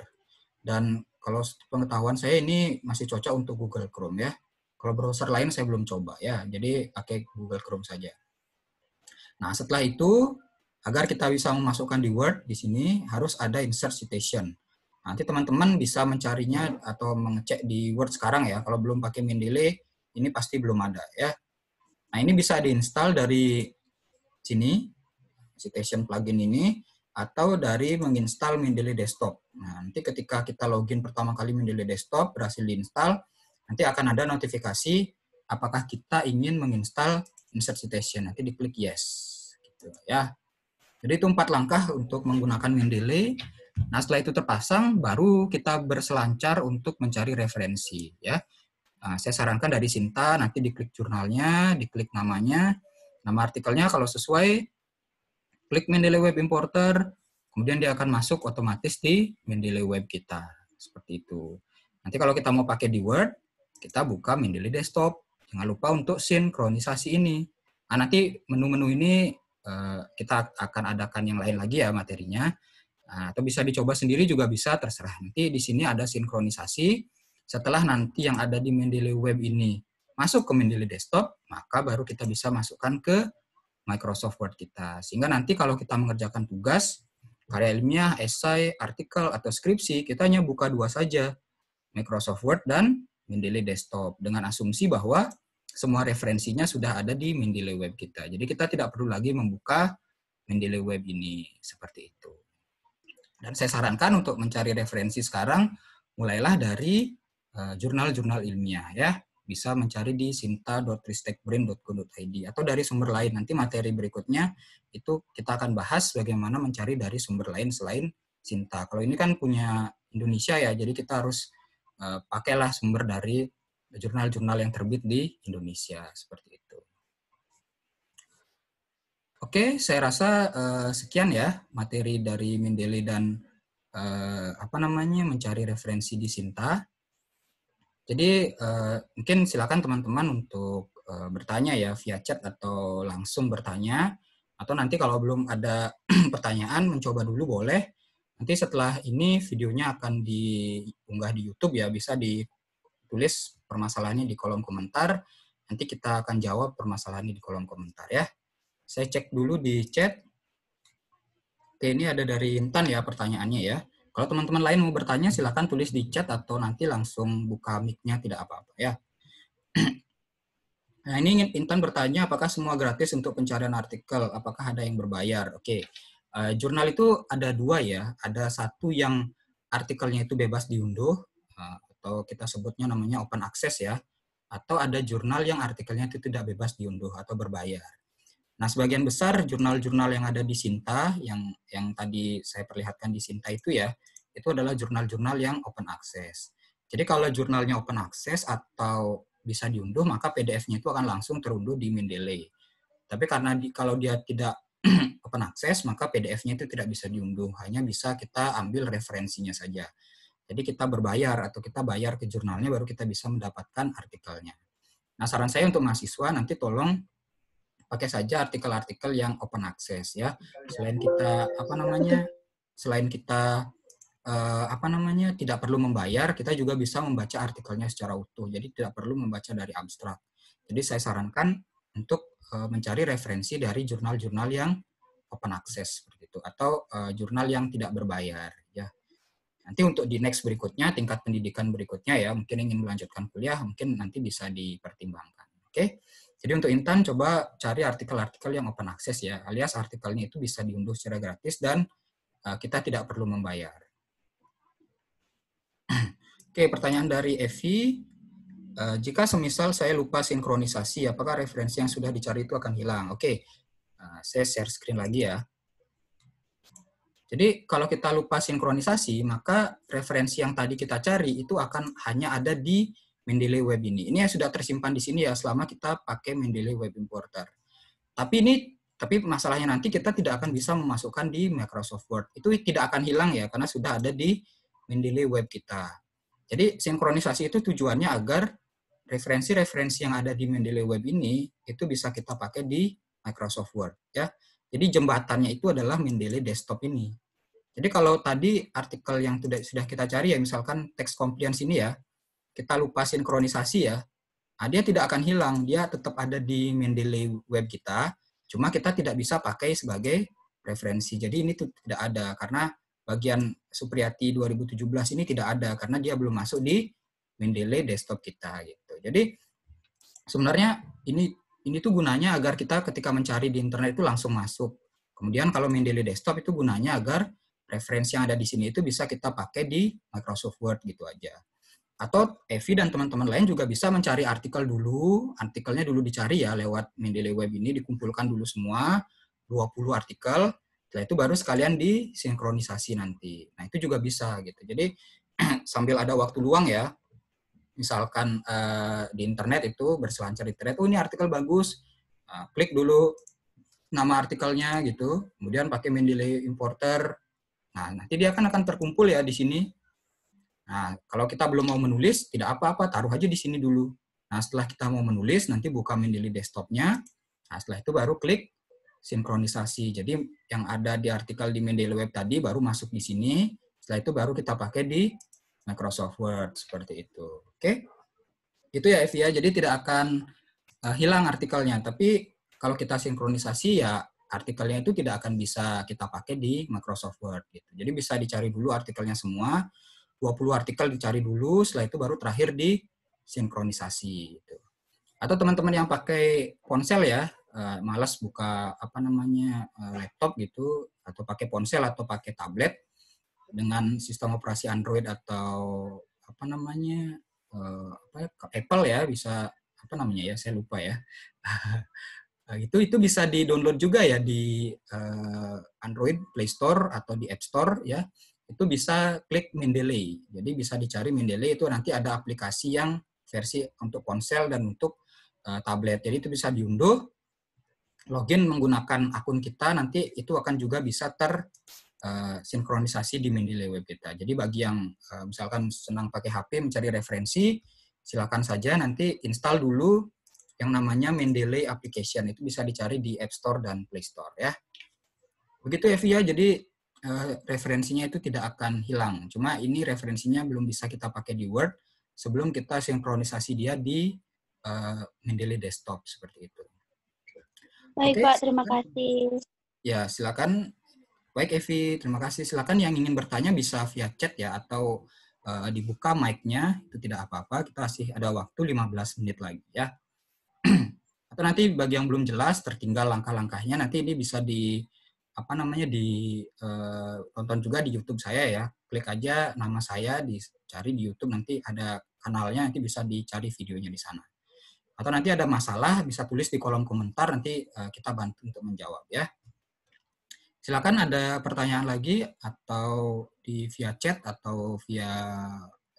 Dan kalau pengetahuan saya ini masih cocok untuk Google Chrome ya. Kalau browser lain saya belum coba ya, jadi pakai Google Chrome saja. Nah, setelah itu agar kita bisa memasukkan di Word di sini harus ada insert citation. Nanti teman-teman bisa mencarinya atau mengecek di Word sekarang ya. Kalau belum pakai Mendeley, ini pasti belum ada ya. Nah, ini bisa diinstal dari sini, citation plugin ini, atau dari menginstal Mendeley Desktop. Nah, nanti ketika kita login pertama kali Mendeley Desktop, berhasil diinstal, nanti akan ada notifikasi apakah kita ingin menginstal insert citation. Nanti diklik yes. Gitu, ya. Jadi itu empat langkah untuk menggunakan Mendeley. Nah, setelah itu terpasang, baru kita berselancar untuk mencari referensi. ya. Nah, saya sarankan dari Sinta, nanti diklik jurnalnya, diklik namanya, nama artikelnya kalau sesuai, klik Mendeley Web Importer, kemudian dia akan masuk otomatis di Mendeley Web kita. Seperti itu. Nanti kalau kita mau pakai di Word, kita buka Mendeley Desktop. Jangan lupa untuk sinkronisasi ini. Nah, nanti menu-menu ini kita akan adakan yang lain lagi ya materinya. Nah, atau bisa dicoba sendiri juga bisa, terserah. Nanti di sini ada sinkronisasi. Setelah nanti yang ada di Mendeley Web ini masuk ke Mendeley Desktop, maka baru kita bisa masukkan ke Microsoft Word kita. Sehingga nanti kalau kita mengerjakan tugas, karya ilmiah, esai, artikel, atau skripsi, kita hanya buka dua saja, Microsoft Word dan Mendeley Desktop, dengan asumsi bahwa semua referensinya sudah ada di Mendeley Web kita. Jadi kita tidak perlu lagi membuka Mendeley Web ini seperti itu. Dan saya sarankan untuk mencari referensi sekarang mulailah dari eh, jurnal-jurnal uh, ilmiah ya. Bisa mencari di sinta.ristekbrain.co.id atau dari sumber lain. Nanti materi berikutnya itu kita akan bahas bagaimana mencari dari sumber lain selain Sinta. Kalau ini kan punya Indonesia ya, jadi kita harus uh, pakailah sumber dari jurnal-jurnal yang terbit di Indonesia seperti itu. Oke, saya rasa uh, sekian ya materi dari Mendeley dan uh, apa namanya mencari referensi di Sinta. Jadi uh, mungkin silakan teman-teman untuk uh, bertanya ya via chat atau langsung bertanya atau nanti kalau belum ada pertanyaan mencoba dulu boleh. Nanti setelah ini videonya akan diunggah di YouTube ya bisa ditulis permasalahannya di kolom komentar. Nanti kita akan jawab permasalahannya di kolom komentar ya. Saya cek dulu di chat. Oke, ini ada dari Intan ya pertanyaannya ya. Kalau teman-teman lain mau bertanya, silakan tulis di chat atau nanti langsung buka mic-nya, tidak apa-apa ya. Nah, ini Intan bertanya, apakah semua gratis untuk pencarian artikel? Apakah ada yang berbayar? Oke, uh, jurnal itu ada dua ya. Ada satu yang artikelnya itu bebas diunduh, uh, atau kita sebutnya namanya open access ya, atau ada jurnal yang artikelnya itu tidak bebas diunduh atau berbayar. Nah, sebagian besar jurnal-jurnal yang ada di Sinta, yang yang tadi saya perlihatkan di Sinta itu ya, itu adalah jurnal-jurnal yang open access. Jadi kalau jurnalnya open access atau bisa diunduh, maka PDF-nya itu akan langsung terunduh di Mendeley. Tapi karena di, kalau dia tidak open access, maka PDF-nya itu tidak bisa diunduh, hanya bisa kita ambil referensinya saja. Jadi kita berbayar atau kita bayar ke jurnalnya baru kita bisa mendapatkan artikelnya. Nah, saran saya untuk mahasiswa nanti tolong pakai saja artikel-artikel yang open access ya. Selain kita apa namanya? Selain kita uh, apa namanya? tidak perlu membayar, kita juga bisa membaca artikelnya secara utuh. Jadi tidak perlu membaca dari abstrak. Jadi saya sarankan untuk uh, mencari referensi dari jurnal-jurnal yang open access seperti itu atau uh, jurnal yang tidak berbayar ya. Nanti untuk di next berikutnya, tingkat pendidikan berikutnya ya, mungkin ingin melanjutkan kuliah, mungkin nanti bisa dipertimbangkan. Oke, jadi untuk Intan coba cari artikel-artikel yang open access ya, alias artikelnya itu bisa diunduh secara gratis dan uh, kita tidak perlu membayar. Oke, pertanyaan dari Evi. Uh, jika semisal saya lupa sinkronisasi, apakah referensi yang sudah dicari itu akan hilang? Oke, uh, saya share screen lagi ya. Jadi kalau kita lupa sinkronisasi, maka referensi yang tadi kita cari itu akan hanya ada di Mendeley Web ini. Ini yang sudah tersimpan di sini ya selama kita pakai Mendeley Web Importer. Tapi ini tapi masalahnya nanti kita tidak akan bisa memasukkan di Microsoft Word. Itu tidak akan hilang ya karena sudah ada di Mendeley Web kita. Jadi sinkronisasi itu tujuannya agar referensi-referensi yang ada di Mendeley Web ini itu bisa kita pakai di Microsoft Word ya. Jadi jembatannya itu adalah Mendeley Desktop ini. Jadi kalau tadi artikel yang sudah kita cari ya misalkan teks compliance ini ya, kita lupa sinkronisasi ya, nah dia tidak akan hilang, dia tetap ada di Mendeley web kita, cuma kita tidak bisa pakai sebagai referensi. Jadi ini tuh tidak ada karena bagian Supriyati 2017 ini tidak ada karena dia belum masuk di Mendeley desktop kita gitu. Jadi sebenarnya ini ini tuh gunanya agar kita ketika mencari di internet itu langsung masuk. Kemudian kalau Mendeley desktop itu gunanya agar referensi yang ada di sini itu bisa kita pakai di Microsoft Word gitu aja. Atau Evi dan teman-teman lain juga bisa mencari artikel dulu, artikelnya dulu dicari ya lewat Mendeley Web ini, dikumpulkan dulu semua, 20 artikel, setelah itu baru sekalian disinkronisasi nanti. Nah itu juga bisa gitu. Jadi sambil ada waktu luang ya, misalkan uh, di internet itu berselancar di internet, oh ini artikel bagus, uh, klik dulu nama artikelnya gitu, kemudian pakai Mendeley Importer, nah nanti dia akan akan terkumpul ya di sini Nah, kalau kita belum mau menulis, tidak apa-apa, taruh aja di sini dulu. Nah, setelah kita mau menulis, nanti buka Mendeley desktopnya. Nah, setelah itu baru klik sinkronisasi. Jadi yang ada di artikel di Mendeley Web tadi baru masuk di sini. Setelah itu baru kita pakai di Microsoft Word seperti itu. Oke? Itu ya Evi ya. Jadi tidak akan uh, hilang artikelnya. Tapi kalau kita sinkronisasi ya artikelnya itu tidak akan bisa kita pakai di Microsoft Word gitu. Jadi bisa dicari dulu artikelnya semua 20 artikel dicari dulu, setelah itu baru terakhir di sinkronisasi. Gitu. Atau teman-teman yang pakai ponsel ya, uh, malas buka apa namanya uh, laptop gitu, atau pakai ponsel atau pakai tablet dengan sistem operasi Android atau apa namanya uh, apa ya, Apple ya bisa apa namanya ya saya lupa ya itu itu bisa di download juga ya di uh, Android Play Store atau di App Store ya itu bisa klik Mendeley. Jadi bisa dicari Mendeley itu nanti ada aplikasi yang versi untuk ponsel dan untuk uh, tablet. Jadi itu bisa diunduh, login menggunakan akun kita nanti itu akan juga bisa ter uh, sinkronisasi di Mendeley web kita. Jadi bagi yang uh, misalkan senang pakai HP mencari referensi, silakan saja nanti install dulu yang namanya Mendeley application itu bisa dicari di App Store dan Play Store ya. Begitu ya Via. Jadi Eh, referensinya itu tidak akan hilang. Cuma ini referensinya belum bisa kita pakai di Word sebelum kita sinkronisasi dia di uh, Mendeley Desktop seperti itu. Baik Oke, Pak, terima kasih. Ya, silakan. Baik Evi, terima kasih. Silakan yang ingin bertanya bisa via chat ya atau uh, dibuka mic-nya, itu tidak apa-apa. Kita masih ada waktu 15 menit lagi ya. atau nanti bagi yang belum jelas tertinggal langkah-langkahnya nanti ini bisa di apa namanya di uh, tonton juga di YouTube saya ya. Klik aja nama saya dicari di YouTube nanti ada kanalnya nanti bisa dicari videonya di sana. Atau nanti ada masalah bisa tulis di kolom komentar nanti uh, kita bantu untuk menjawab ya. Silakan ada pertanyaan lagi atau di via chat atau via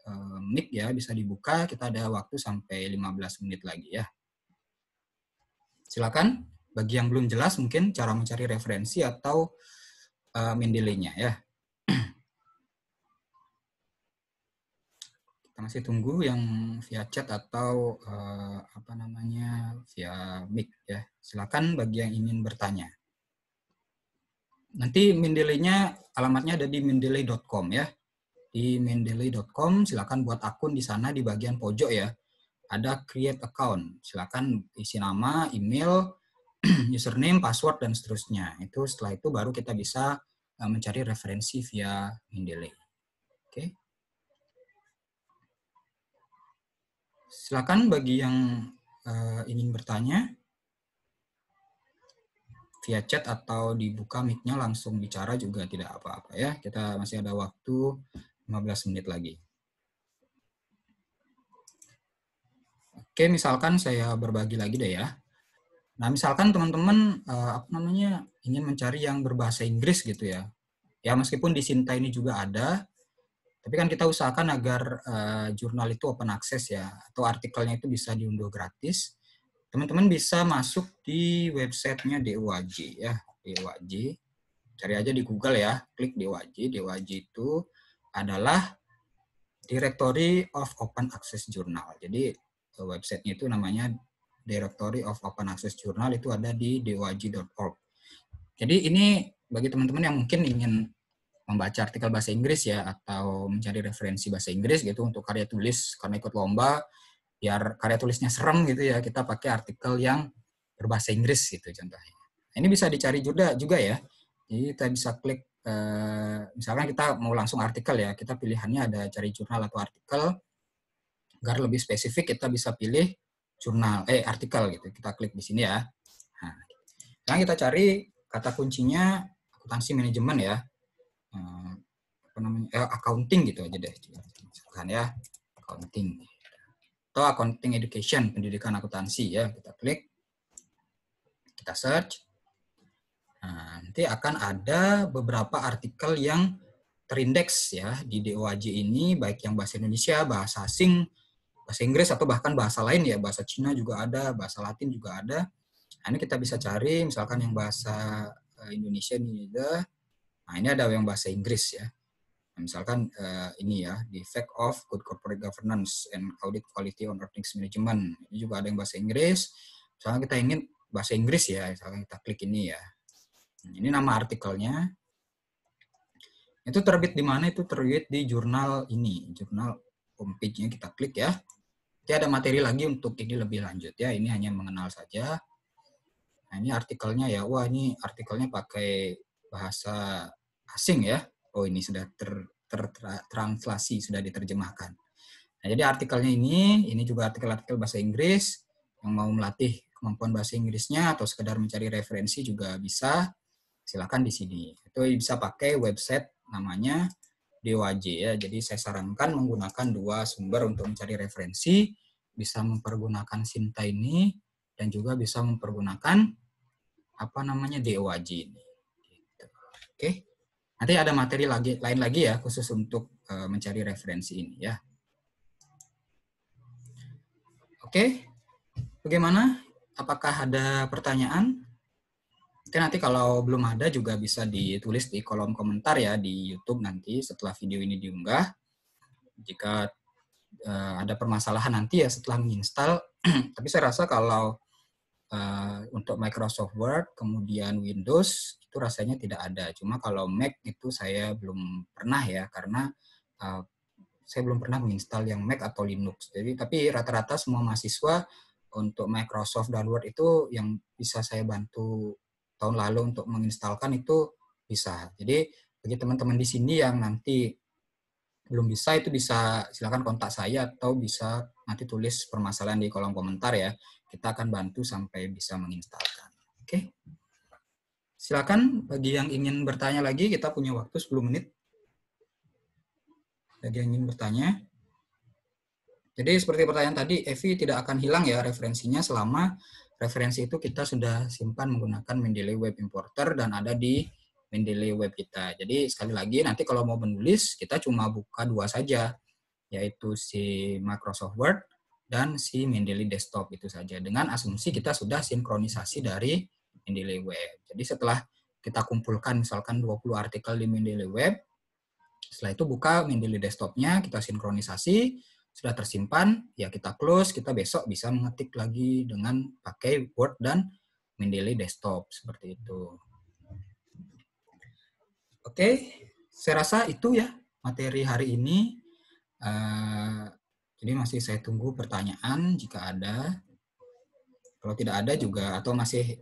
uh, mic ya bisa dibuka. Kita ada waktu sampai 15 menit lagi ya. Silakan. Bagi yang belum jelas mungkin cara mencari referensi atau Mendeley-nya ya. Kita masih tunggu yang via chat atau uh, apa namanya via mic ya. Silakan bagi yang ingin bertanya. Nanti Mendeley-nya alamatnya ada di mendeley.com ya. Di mendeley.com silakan buat akun di sana di bagian pojok ya. Ada create account. Silakan isi nama, email, username, password, dan seterusnya. Itu setelah itu baru kita bisa uh, mencari referensi via Mendeley. Oke. Silakan bagi yang uh, ingin bertanya via chat atau dibuka mic-nya langsung bicara juga tidak apa-apa ya. Kita masih ada waktu 15 menit lagi. Oke, misalkan saya berbagi lagi deh ya. Nah, misalkan teman-teman uh, apa namanya ingin mencari yang berbahasa Inggris gitu ya. Ya meskipun di Sinta ini juga ada, tapi kan kita usahakan agar uh, jurnal itu open access ya, atau artikelnya itu bisa diunduh gratis. Teman-teman bisa masuk di websitenya DOAJ ya, DOAJ. Cari aja di Google ya, klik DOAJ. DOAJ itu adalah Directory of Open Access Journal. Jadi websitenya itu namanya Directory of Open Access Journal itu ada di doaj.org. Jadi ini bagi teman-teman yang mungkin ingin membaca artikel bahasa Inggris ya atau mencari referensi bahasa Inggris gitu untuk karya tulis karena ikut lomba biar karya tulisnya serem gitu ya kita pakai artikel yang berbahasa Inggris gitu contohnya. Ini bisa dicari juga juga ya. Jadi kita bisa klik eh, misalkan kita mau langsung artikel ya, kita pilihannya ada cari jurnal atau artikel. Agar lebih spesifik kita bisa pilih jurnal eh artikel gitu. Kita klik di sini ya. Nah, sekarang kita cari kata kuncinya akuntansi manajemen ya. Eh, apa namanya? Eh, accounting gitu aja deh. Misalkan ya, accounting. Atau accounting education, pendidikan akuntansi ya. Kita klik. Kita search. Nah, nanti akan ada beberapa artikel yang terindeks ya di DOAJ ini, baik yang bahasa Indonesia, bahasa asing, bahasa Inggris atau bahkan bahasa lain ya bahasa Cina juga ada bahasa Latin juga ada nah, ini kita bisa cari misalkan yang bahasa eh, Indonesia ini ada nah ini ada yang bahasa Inggris ya misalkan uh, ini ya the effect of good corporate governance and audit quality on earnings management ini juga ada yang bahasa Inggris misalkan kita ingin bahasa Inggris ya misalkan kita klik ini ya ini nama artikelnya itu terbit di mana itu terbit di jurnal ini jurnal homepage-nya kita klik ya Nanti ada materi lagi untuk ini lebih lanjut ya. Ini hanya mengenal saja. Nah, ini artikelnya ya. Wah, ini artikelnya pakai bahasa asing ya. Oh, ini sudah ter, ter, ter translasi, sudah diterjemahkan. Nah, jadi artikelnya ini, ini juga artikel-artikel bahasa Inggris yang mau melatih kemampuan bahasa Inggrisnya atau sekedar mencari referensi juga bisa. Silakan di sini. Itu bisa pakai website namanya DOAJ ya. Jadi saya sarankan menggunakan dua sumber untuk mencari referensi, bisa mempergunakan Sinta ini dan juga bisa mempergunakan apa namanya DOAJ ini. Gitu. Oke. Nanti ada materi lagi lain lagi ya khusus untuk uh, mencari referensi ini ya. Oke. Bagaimana? Apakah ada pertanyaan? Mungkin nanti kalau belum ada juga bisa ditulis di kolom komentar ya di YouTube nanti setelah video ini diunggah. Jika uh, ada permasalahan nanti ya setelah menginstal, tapi saya rasa kalau uh, untuk Microsoft Word kemudian Windows itu rasanya tidak ada. Cuma kalau Mac itu saya belum pernah ya karena uh, saya belum pernah menginstal yang Mac atau Linux. Jadi tapi rata-rata semua mahasiswa untuk Microsoft dan Word itu yang bisa saya bantu tahun lalu untuk menginstalkan itu bisa. Jadi bagi teman-teman di sini yang nanti belum bisa itu bisa silakan kontak saya atau bisa nanti tulis permasalahan di kolom komentar ya. Kita akan bantu sampai bisa menginstalkan. Oke. Silakan bagi yang ingin bertanya lagi kita punya waktu 10 menit. Bagi yang ingin bertanya. Jadi seperti pertanyaan tadi, Evi tidak akan hilang ya referensinya selama referensi itu kita sudah simpan menggunakan Mendeley Web Importer dan ada di Mendeley Web kita. Jadi sekali lagi nanti kalau mau menulis kita cuma buka dua saja yaitu si Microsoft Word dan si Mendeley Desktop itu saja dengan asumsi kita sudah sinkronisasi dari Mendeley Web. Jadi setelah kita kumpulkan misalkan 20 artikel di Mendeley Web, setelah itu buka Mendeley Desktopnya, kita sinkronisasi, sudah tersimpan, ya kita close, kita besok bisa mengetik lagi dengan pakai Word dan Mendeley Desktop, seperti itu. Oke, saya rasa itu ya materi hari ini. Uh, jadi masih saya tunggu pertanyaan jika ada. Kalau tidak ada juga, atau masih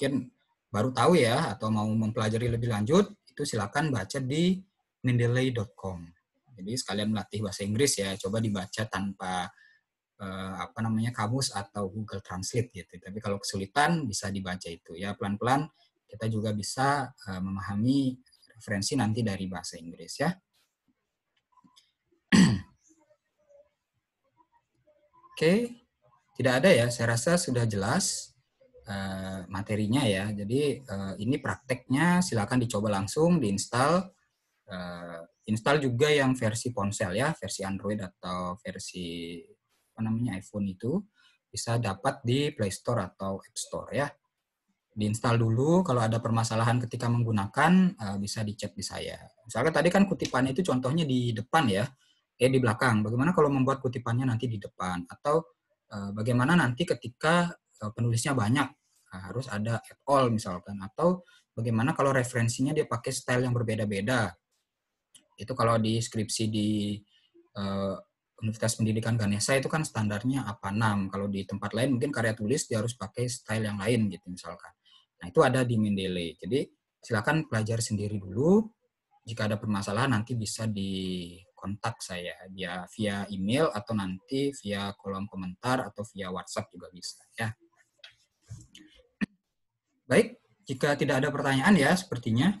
mungkin baru tahu ya, atau mau mempelajari lebih lanjut, itu silakan baca di mendeley.com. Jadi sekalian melatih bahasa Inggris ya, coba dibaca tanpa uh, apa namanya kamus atau Google Translate gitu. Tapi kalau kesulitan bisa dibaca itu ya pelan-pelan kita juga bisa uh, memahami referensi nanti dari bahasa Inggris ya. Oke, tidak ada ya. Saya rasa sudah jelas uh, materinya ya. Jadi uh, ini prakteknya silakan dicoba langsung diinstal uh, install juga yang versi ponsel ya, versi Android atau versi apa namanya iPhone itu bisa dapat di Play Store atau App Store ya. Diinstal dulu, kalau ada permasalahan ketika menggunakan uh, bisa dicek di saya. Misalnya tadi kan kutipannya itu contohnya di depan ya, eh di belakang. Bagaimana kalau membuat kutipannya nanti di depan atau bagaimana nanti ketika penulisnya banyak. Nah, harus ada at all misalkan. Atau bagaimana kalau referensinya dia pakai style yang berbeda-beda. Itu kalau di skripsi di uh, Universitas Pendidikan Ganesha itu kan standarnya apa 6 kalau di tempat lain mungkin karya tulis dia harus pakai style yang lain gitu misalkan. Nah itu ada di Mendeley. Jadi silakan pelajari sendiri dulu. Jika ada permasalahan nanti bisa di kontak saya via via email atau nanti via kolom komentar atau via WhatsApp juga bisa ya. Baik, jika tidak ada pertanyaan ya sepertinya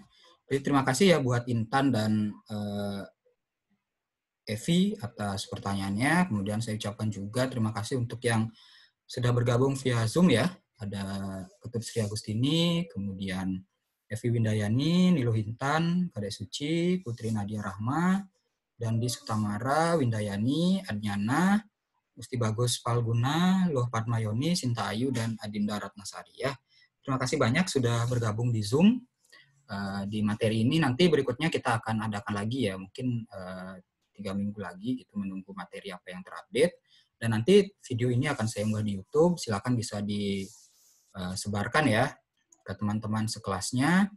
jadi terima kasih ya buat Intan dan uh, Evi atas pertanyaannya. Kemudian saya ucapkan juga terima kasih untuk yang sudah bergabung via Zoom ya. Ada Ketut Sri Agustini, kemudian Evi Windayani, Nilo Hintan, Kade Suci, Putri Nadia Rahma, dan di Sutamara, Windayani, Adnyana, Musti Bagus Palguna, Loh Padmayoni, Sinta Ayu, dan Adinda Ratnasari ya. Terima kasih banyak sudah bergabung di Zoom. Eh, di materi ini nanti berikutnya kita akan adakan lagi ya mungkin uh, tiga minggu lagi gitu menunggu materi apa yang terupdate dan nanti video ini akan saya unggah di YouTube silakan bisa disebarkan eh, ya ke teman-teman sekelasnya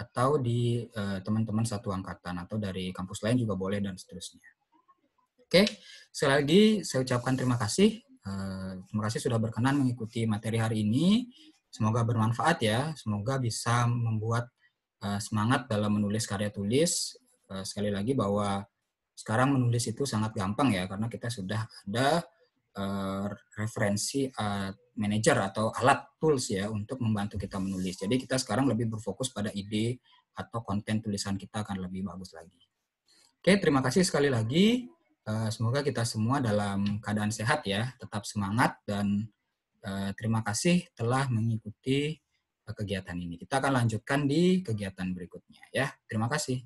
atau di teman-teman satu angkatan atau dari kampus lain juga boleh dan seterusnya. Oke, sekali lagi saya ucapkan terima kasih. Uh, terima kasih sudah berkenan mengikuti materi hari ini. Semoga bermanfaat ya. Semoga bisa membuat uh, semangat dalam menulis karya tulis. Uh, sekali lagi bahwa sekarang menulis itu sangat gampang ya karena kita sudah ada referensi manager atau alat tools ya untuk membantu kita menulis. Jadi kita sekarang lebih berfokus pada ide atau konten tulisan kita akan lebih bagus lagi. Oke, terima kasih sekali lagi. Semoga kita semua dalam keadaan sehat ya, tetap semangat dan terima kasih telah mengikuti kegiatan ini. Kita akan lanjutkan di kegiatan berikutnya ya. Terima kasih.